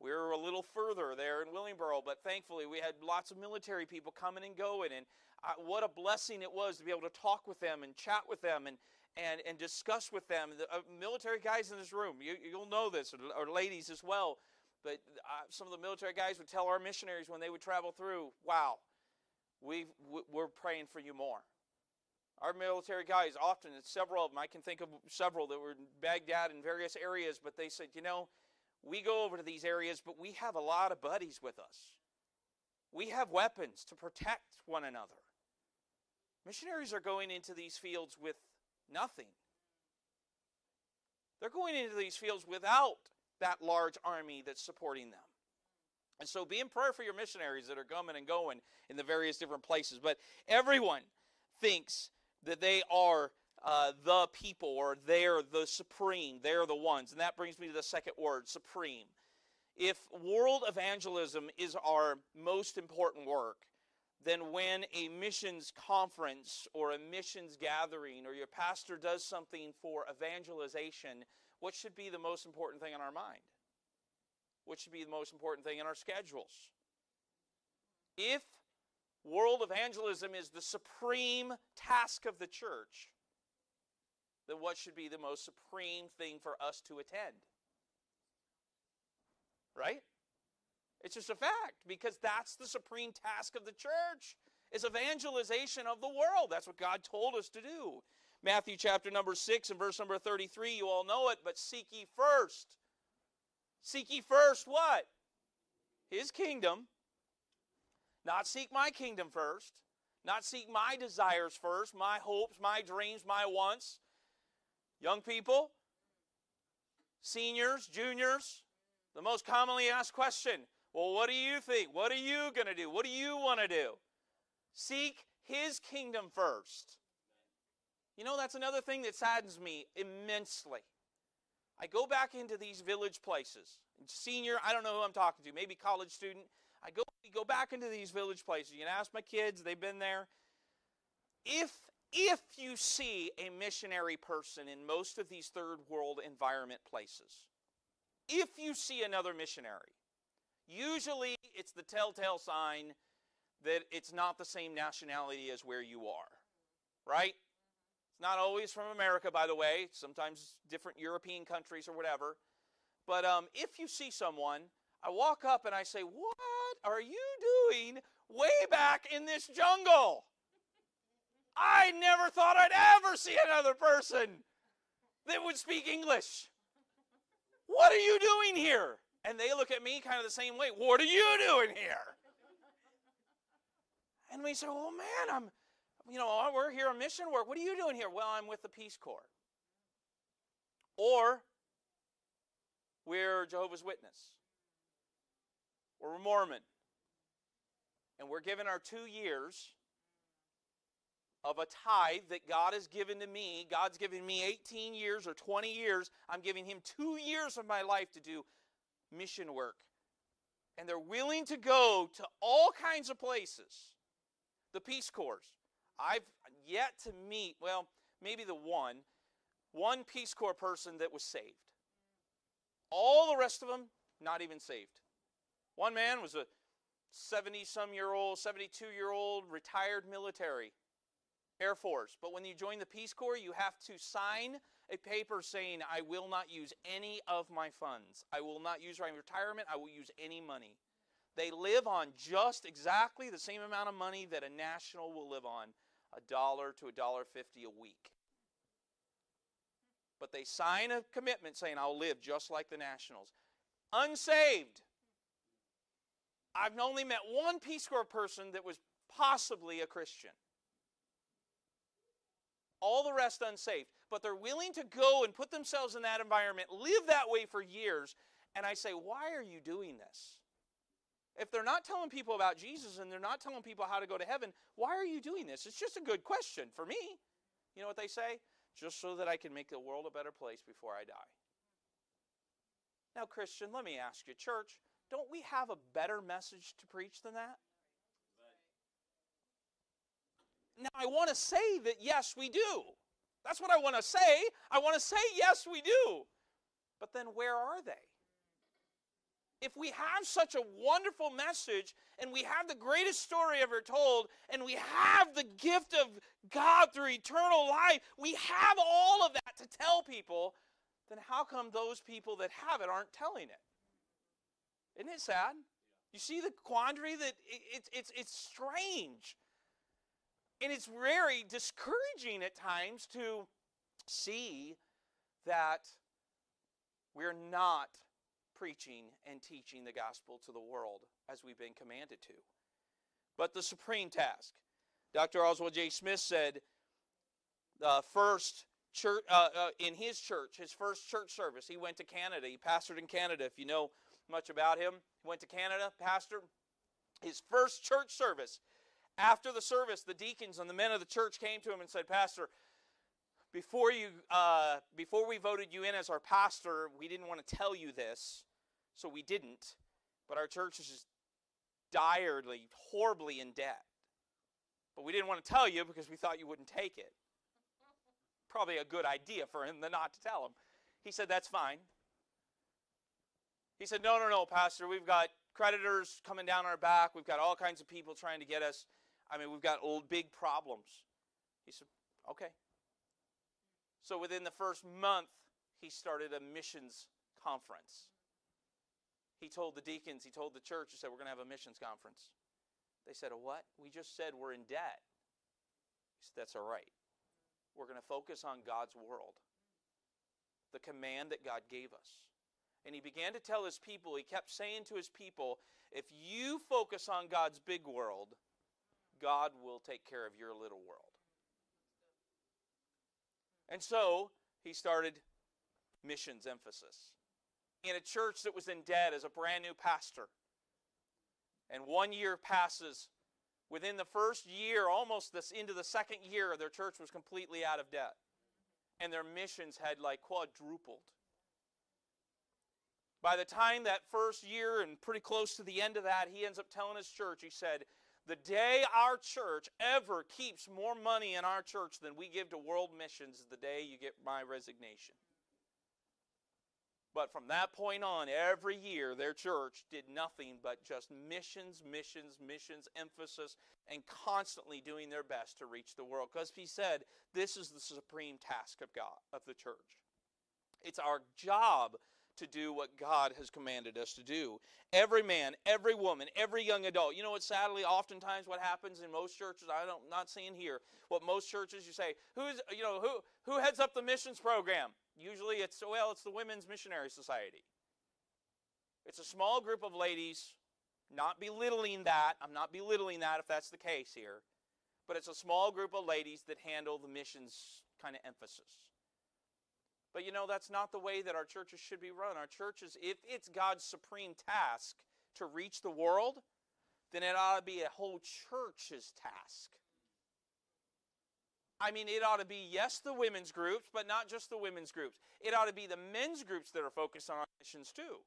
We were a little further there in Willingboro, but thankfully we had lots of military people coming and going. And uh, what a blessing it was to be able to talk with them and chat with them and, and, and discuss with them. The uh, military guys in this room, you, you'll know this, or, or ladies as well. But uh, some of the military guys would tell our missionaries when they would travel through, wow, we we're praying for you more. Our military guys, often, several of them, I can think of several that were in Baghdad and various areas, but they said, you know, we go over to these areas, but we have a lot of buddies with us. We have weapons to protect one another. Missionaries are going into these fields with nothing. They're going into these fields without that large army that's supporting them. And so be in prayer for your missionaries that are coming and going in the various different places. But everyone thinks that they are uh, the people or they're the supreme, they're the ones. And that brings me to the second word, supreme. If world evangelism is our most important work, then when a missions conference or a missions gathering or your pastor does something for evangelization, what should be the most important thing in our mind? What should be the most important thing in our schedules? If world evangelism is the supreme task of the church, then what should be the most supreme thing for us to attend? Right? It's just a fact because that's the supreme task of the church is evangelization of the world. That's what God told us to do. Matthew chapter number 6 and verse number 33, you all know it, but seek ye first. Seek ye first what? His kingdom not seek my kingdom first, not seek my desires first, my hopes, my dreams, my wants. Young people, seniors, juniors, the most commonly asked question well, what do you think? What are you going to do? What do you want to do? Seek His kingdom first. You know, that's another thing that saddens me immensely. I go back into these village places. Senior, I don't know who I'm talking to, maybe college student. I go go back into these village places. You can ask my kids, they've been there. If if you see a missionary person in most of these third world environment places, if you see another missionary, usually it's the telltale sign that it's not the same nationality as where you are. Right? It's not always from America, by the way, sometimes different European countries or whatever. But um, if you see someone, I walk up and I say, What are you doing way back in this jungle? I never thought I'd ever see another person that would speak English. What are you doing here? And they look at me kind of the same way. What are you doing here? And we say, Well, man, I'm, you know, we're here on mission work. What are you doing here? Well, I'm with the Peace Corps. Or we're Jehovah's Witness. Or we're Mormon and we're given our two years of a tithe that God has given to me. God's given me 18 years or 20 years. I'm giving Him two years of my life to do mission work. And they're willing to go to all kinds of places. The Peace Corps. I've yet to meet, well, maybe the one, one Peace Corps person that was saved. All the rest of them, not even saved. One man was a 70 some year old, 72 year old retired military, Air Force. But when you join the Peace Corps, you have to sign a paper saying, I will not use any of my funds. I will not use my retirement. I will use any money. They live on just exactly the same amount of money that a national will live on a dollar to a dollar fifty a week. But they sign a commitment saying, I'll live just like the nationals. Unsaved. I've only met one Peace Corps person that was possibly a Christian. All the rest unsaved. But they're willing to go and put themselves in that environment, live that way for years. And I say, why are you doing this? If they're not telling people about Jesus and they're not telling people how to go to heaven, why are you doing this? It's just a good question for me. You know what they say? Just so that I can make the world a better place before I die. Now, Christian, let me ask you, church, don't we have a better message to preach than that? Now, I want to say that yes, we do. That's what I want to say. I want to say yes, we do. But then where are they? If we have such a wonderful message and we have the greatest story ever told and we have the gift of God through eternal life, we have all of that to tell people, then how come those people that have it aren't telling it? Isn't it sad? You see the quandary that it's it's it's strange. And it's very discouraging at times to see that we're not preaching and teaching the gospel to the world as we've been commanded to. But the supreme task. Dr. Oswald J. Smith said the first church uh, uh, in his church, his first church service, he went to Canada. He pastored in Canada. If you know much about him, he went to Canada, pastor. His first church service. After the service, the deacons and the men of the church came to him and said, Pastor, before you uh, before we voted you in as our pastor, we didn't want to tell you this, so we didn't. But our church is just direly, horribly in debt. But we didn't want to tell you because we thought you wouldn't take it. Probably a good idea for him not to tell him. He said, That's fine. He said, No, no, no, Pastor. We've got creditors coming down our back. We've got all kinds of people trying to get us. I mean, we've got old big problems. He said, Okay. So within the first month, he started a missions conference. He told the deacons, he told the church, he said, We're going to have a missions conference. They said, A what? We just said we're in debt. He said, That's all right. We're going to focus on God's world, the command that God gave us. And he began to tell his people, he kept saying to his people, if you focus on God's big world, God will take care of your little world. And so he started missions emphasis in a church that was in debt as a brand new pastor. And one year passes. Within the first year, almost this into the second year, their church was completely out of debt. And their missions had like quadrupled. By the time that first year and pretty close to the end of that, he ends up telling his church, he said, The day our church ever keeps more money in our church than we give to world missions is the day you get my resignation. But from that point on, every year, their church did nothing but just missions, missions, missions, emphasis, and constantly doing their best to reach the world. Because he said, this is the supreme task of God, of the church. It's our job to do what God has commanded us to do. Every man, every woman, every young adult. You know what sadly oftentimes what happens in most churches, I don't not seeing here, what most churches you say, who's you know, who who heads up the missions program? Usually it's well, it's the Women's Missionary Society. It's a small group of ladies, not belittling that. I'm not belittling that if that's the case here. But it's a small group of ladies that handle the missions kind of emphasis. But you know, that's not the way that our churches should be run. Our churches, if it's God's supreme task to reach the world, then it ought to be a whole church's task. I mean, it ought to be, yes, the women's groups, but not just the women's groups. It ought to be the men's groups that are focused on missions too.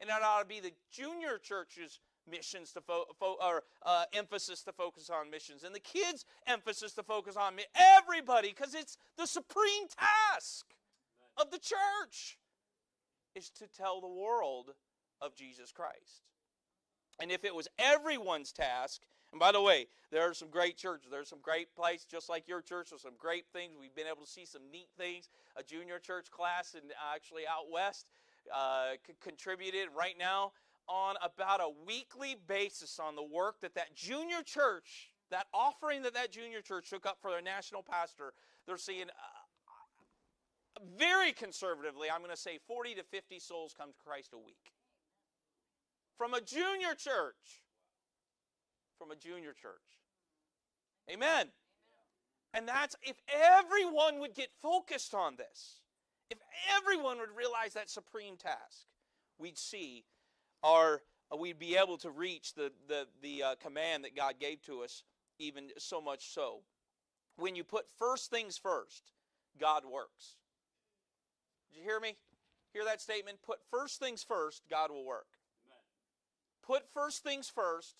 And it ought to be the junior churches' missions to fo- fo- or uh, emphasis to focus on missions, and the kids' emphasis to focus on mi- everybody, because it's the supreme task of the church is to tell the world of Jesus Christ. And if it was everyone's task, and by the way, there are some great churches. There's some great places, just like your church. There's some great things. We've been able to see some neat things. A junior church class, and actually out west, uh, contributed right now on about a weekly basis on the work that that junior church, that offering that that junior church took up for their national pastor. They're seeing uh, very conservatively, I'm going to say 40 to 50 souls come to Christ a week. From a junior church. From a junior church. Amen. And that's if everyone would get focused on this, if everyone would realize that supreme task, we'd see our uh, we'd be able to reach the, the, the uh, command that God gave to us, even so much so. When you put first things first, God works. Did you hear me? Hear that statement? Put first things first, God will work. Put first things first,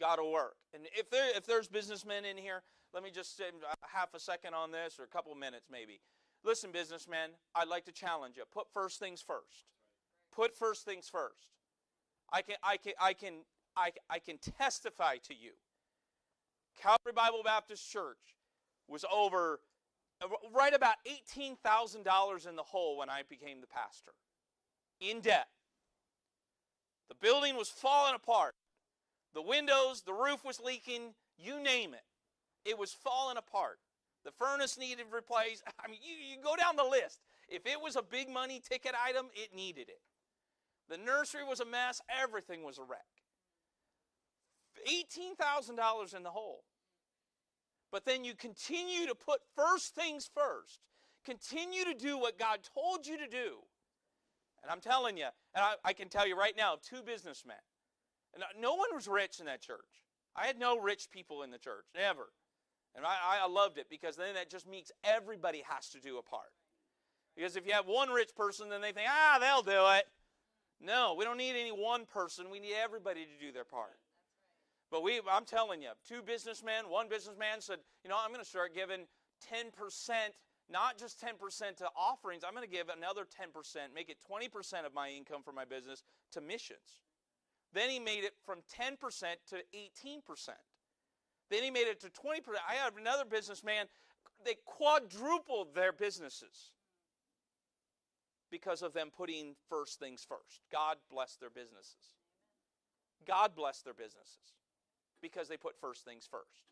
God will work. And if there if there's businessmen in here, let me just spend half a second on this or a couple of minutes maybe. Listen, businessmen, I'd like to challenge you. Put first things first. Put first things first. I can I can I can I, I can testify to you. Calvary Bible Baptist Church was over right about $18,000 in the hole when I became the pastor. In debt. The building was falling apart. The windows, the roof was leaking, you name it. It was falling apart. The furnace needed replaced. I mean, you, you go down the list. If it was a big money ticket item, it needed it. The nursery was a mess. Everything was a wreck. $18,000 in the hole. But then you continue to put first things first. Continue to do what God told you to do. And I'm telling you, and I, I can tell you right now, two businessmen. And no one was rich in that church. I had no rich people in the church, never. And I, I loved it because then that just means everybody has to do a part. Because if you have one rich person, then they think, ah, they'll do it. No, we don't need any one person. We need everybody to do their part. But we, I'm telling you, two businessmen, one businessman said, you know, I'm going to start giving 10%, not just 10% to offerings, I'm going to give another 10%, make it 20% of my income for my business to missions. Then he made it from 10% to 18%. Then he made it to 20%. I have another businessman, they quadrupled their businesses because of them putting first things first. God bless their businesses. God bless their businesses because they put first things first.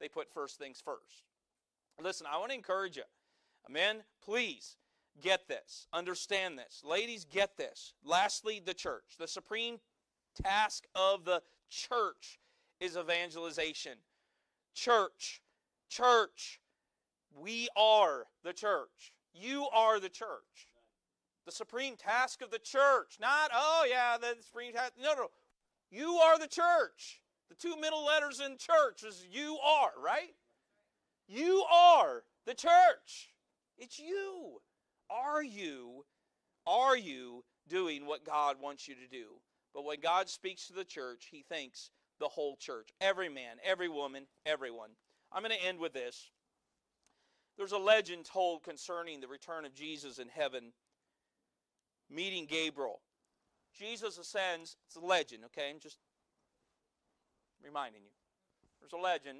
They put first things first. Listen, I want to encourage you. Men, please get this. Understand this. Ladies, get this. Lastly, the church. The supreme task of the church is evangelization. Church, church, we are the church. You are the church. The supreme task of the church, not, oh yeah, the supreme task. No, no. You are the church. The two middle letters in church is you are, right? You are the church. It's you. Are you are you doing what God wants you to do? But when God speaks to the church, he thinks the whole church, every man, every woman, everyone. I'm going to end with this. There's a legend told concerning the return of Jesus in heaven, meeting Gabriel. Jesus ascends. It's a legend, okay? I'm just reminding you. There's a legend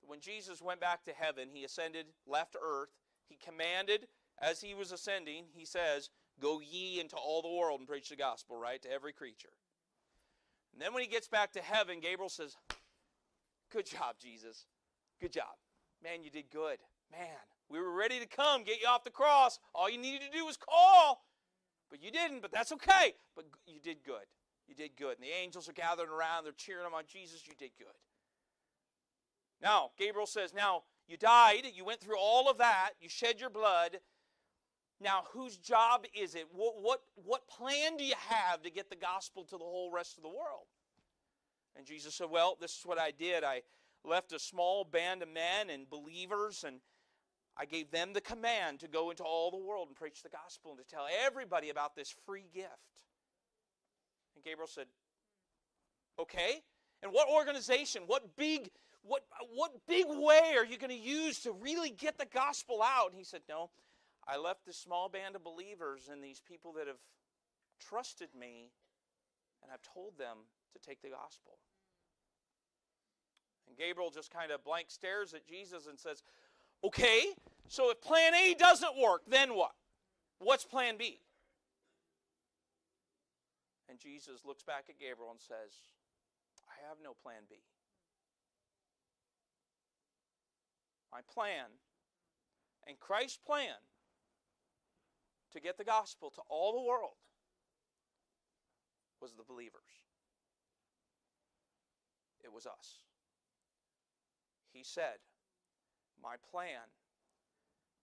that when Jesus went back to heaven, he ascended, left earth. He commanded, as he was ascending, he says, Go ye into all the world and preach the gospel, right, to every creature. And then when he gets back to heaven, Gabriel says, Good job, Jesus. Good job. Man, you did good. Man, we were ready to come, get you off the cross. All you needed to do was call. But you didn't, but that's okay. But you did good. You did good. And the angels are gathering around, they're cheering him on Jesus. You did good. Now, Gabriel says, Now, you died, you went through all of that, you shed your blood. Now, whose job is it? What, what, what plan do you have to get the gospel to the whole rest of the world? And Jesus said, Well, this is what I did. I left a small band of men and believers, and I gave them the command to go into all the world and preach the gospel and to tell everybody about this free gift. And Gabriel said, Okay. And what organization, what big, what, what big way are you going to use to really get the gospel out? And he said, No, I left this small band of believers and these people that have trusted me, and I've told them to take the gospel. And Gabriel just kind of blank stares at Jesus and says, Okay, so if plan A doesn't work, then what? What's plan B? And Jesus looks back at Gabriel and says, I have no plan B. My plan and Christ's plan to get the gospel to all the world was the believers. It was us. He said, My plan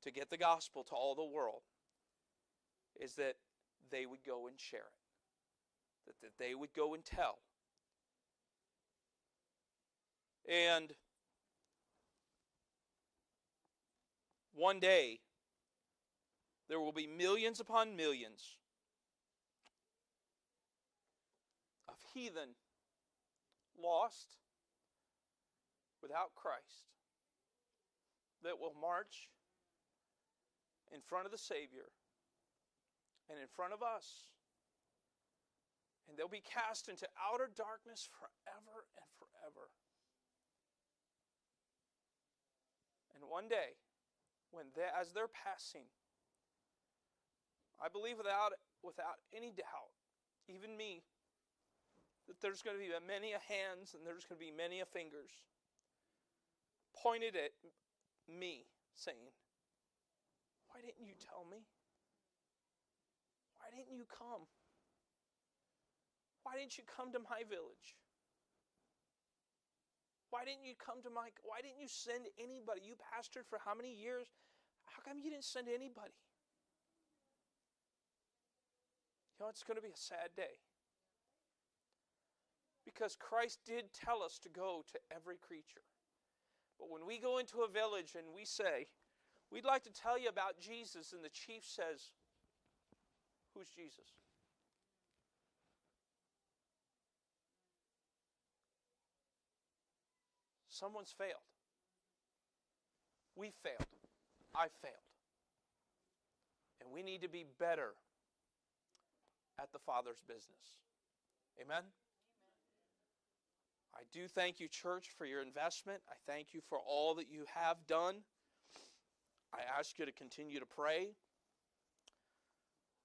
to get the gospel to all the world is that they would go and share it that, that they would go and tell. And one day, there will be millions upon millions of heathen lost without Christ that will march in front of the Savior and in front of us. And they'll be cast into outer darkness forever and forever. And one day, when they, as they're passing, I believe without, without any doubt, even me, that there's going to be many a hands and there's going to be many a fingers pointed at me saying, Why didn't you tell me? Why didn't you come? Why didn't you come to my village? Why didn't you come to my why didn't you send anybody? You pastored for how many years? How come you didn't send anybody? You know, it's going to be a sad day. Because Christ did tell us to go to every creature. But when we go into a village and we say, We'd like to tell you about Jesus, and the chief says, Who's Jesus? Someone's failed. We failed. I failed. And we need to be better at the Father's business. Amen? I do thank you, church, for your investment. I thank you for all that you have done. I ask you to continue to pray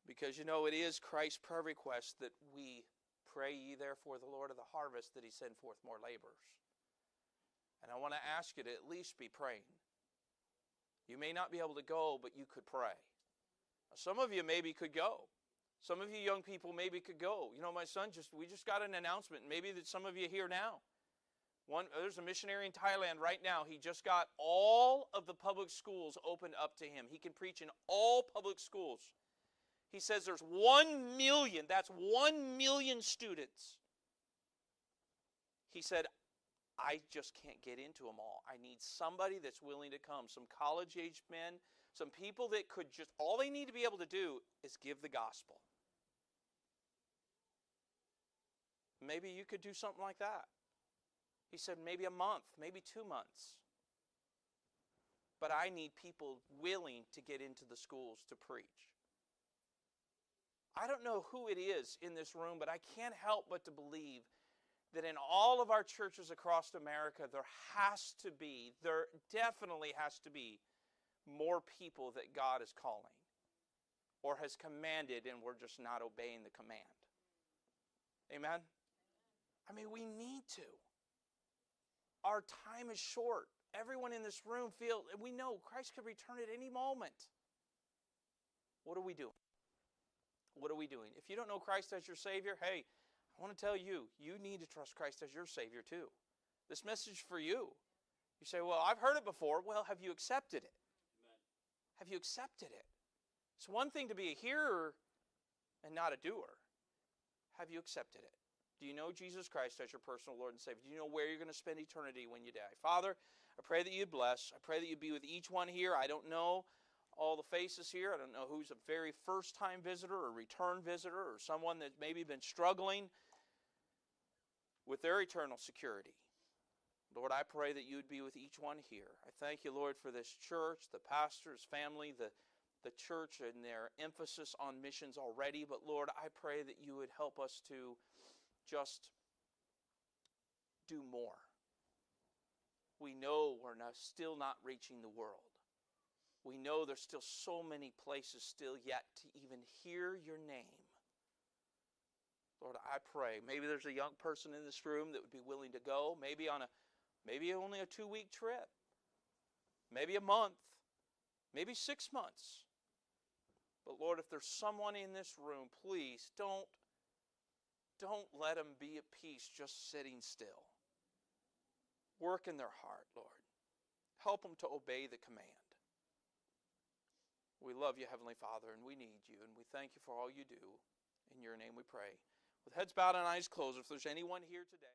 because you know it is Christ's prayer request that we pray ye therefore the Lord of the harvest that he send forth more laborers. And I want to ask you to at least be praying. You may not be able to go, but you could pray. Some of you maybe could go. Some of you young people maybe could go. You know, my son just we just got an announcement. Maybe that some of you here now. One there's a missionary in Thailand right now. He just got all of the public schools opened up to him. He can preach in all public schools. He says there's 1 million, that's 1 million students. He said, I just can't get into them all. I need somebody that's willing to come, some college aged men, some people that could just, all they need to be able to do is give the gospel. Maybe you could do something like that. He said, maybe a month, maybe two months. But I need people willing to get into the schools to preach. I don't know who it is in this room, but I can't help but to believe that in all of our churches across America, there has to be, there definitely has to be more people that God is calling or has commanded and we're just not obeying the command. Amen? I mean, we need to. Our time is short. Everyone in this room feel we know Christ could return at any moment. What are we doing? What are we doing? If you don't know Christ as your Savior, hey, I want to tell you, you need to trust Christ as your Savior too. This message for you. You say, well, I've heard it before. Well, have you accepted it? Amen. Have you accepted it? It's one thing to be a hearer and not a doer. Have you accepted it? Do you know Jesus Christ as your personal Lord and Savior? Do you know where you're going to spend eternity when you die? Father, I pray that you bless. I pray that you be with each one here. I don't know all the faces here. I don't know who's a very first time visitor or return visitor or someone that's maybe been struggling with their eternal security. Lord, I pray that you would be with each one here. I thank you, Lord, for this church, the pastor's family, the, the church, and their emphasis on missions already. But Lord, I pray that you would help us to just do more. We know we're not, still not reaching the world. We know there's still so many places still yet to even hear your name. Lord, I pray. Maybe there's a young person in this room that would be willing to go, maybe on a maybe only a 2-week trip. Maybe a month. Maybe 6 months. But Lord, if there's someone in this room, please don't don't let them be at peace just sitting still. Work in their heart, Lord. Help them to obey the command. We love you, Heavenly Father, and we need you, and we thank you for all you do. In your name we pray. With heads bowed and eyes closed, if there's anyone here today,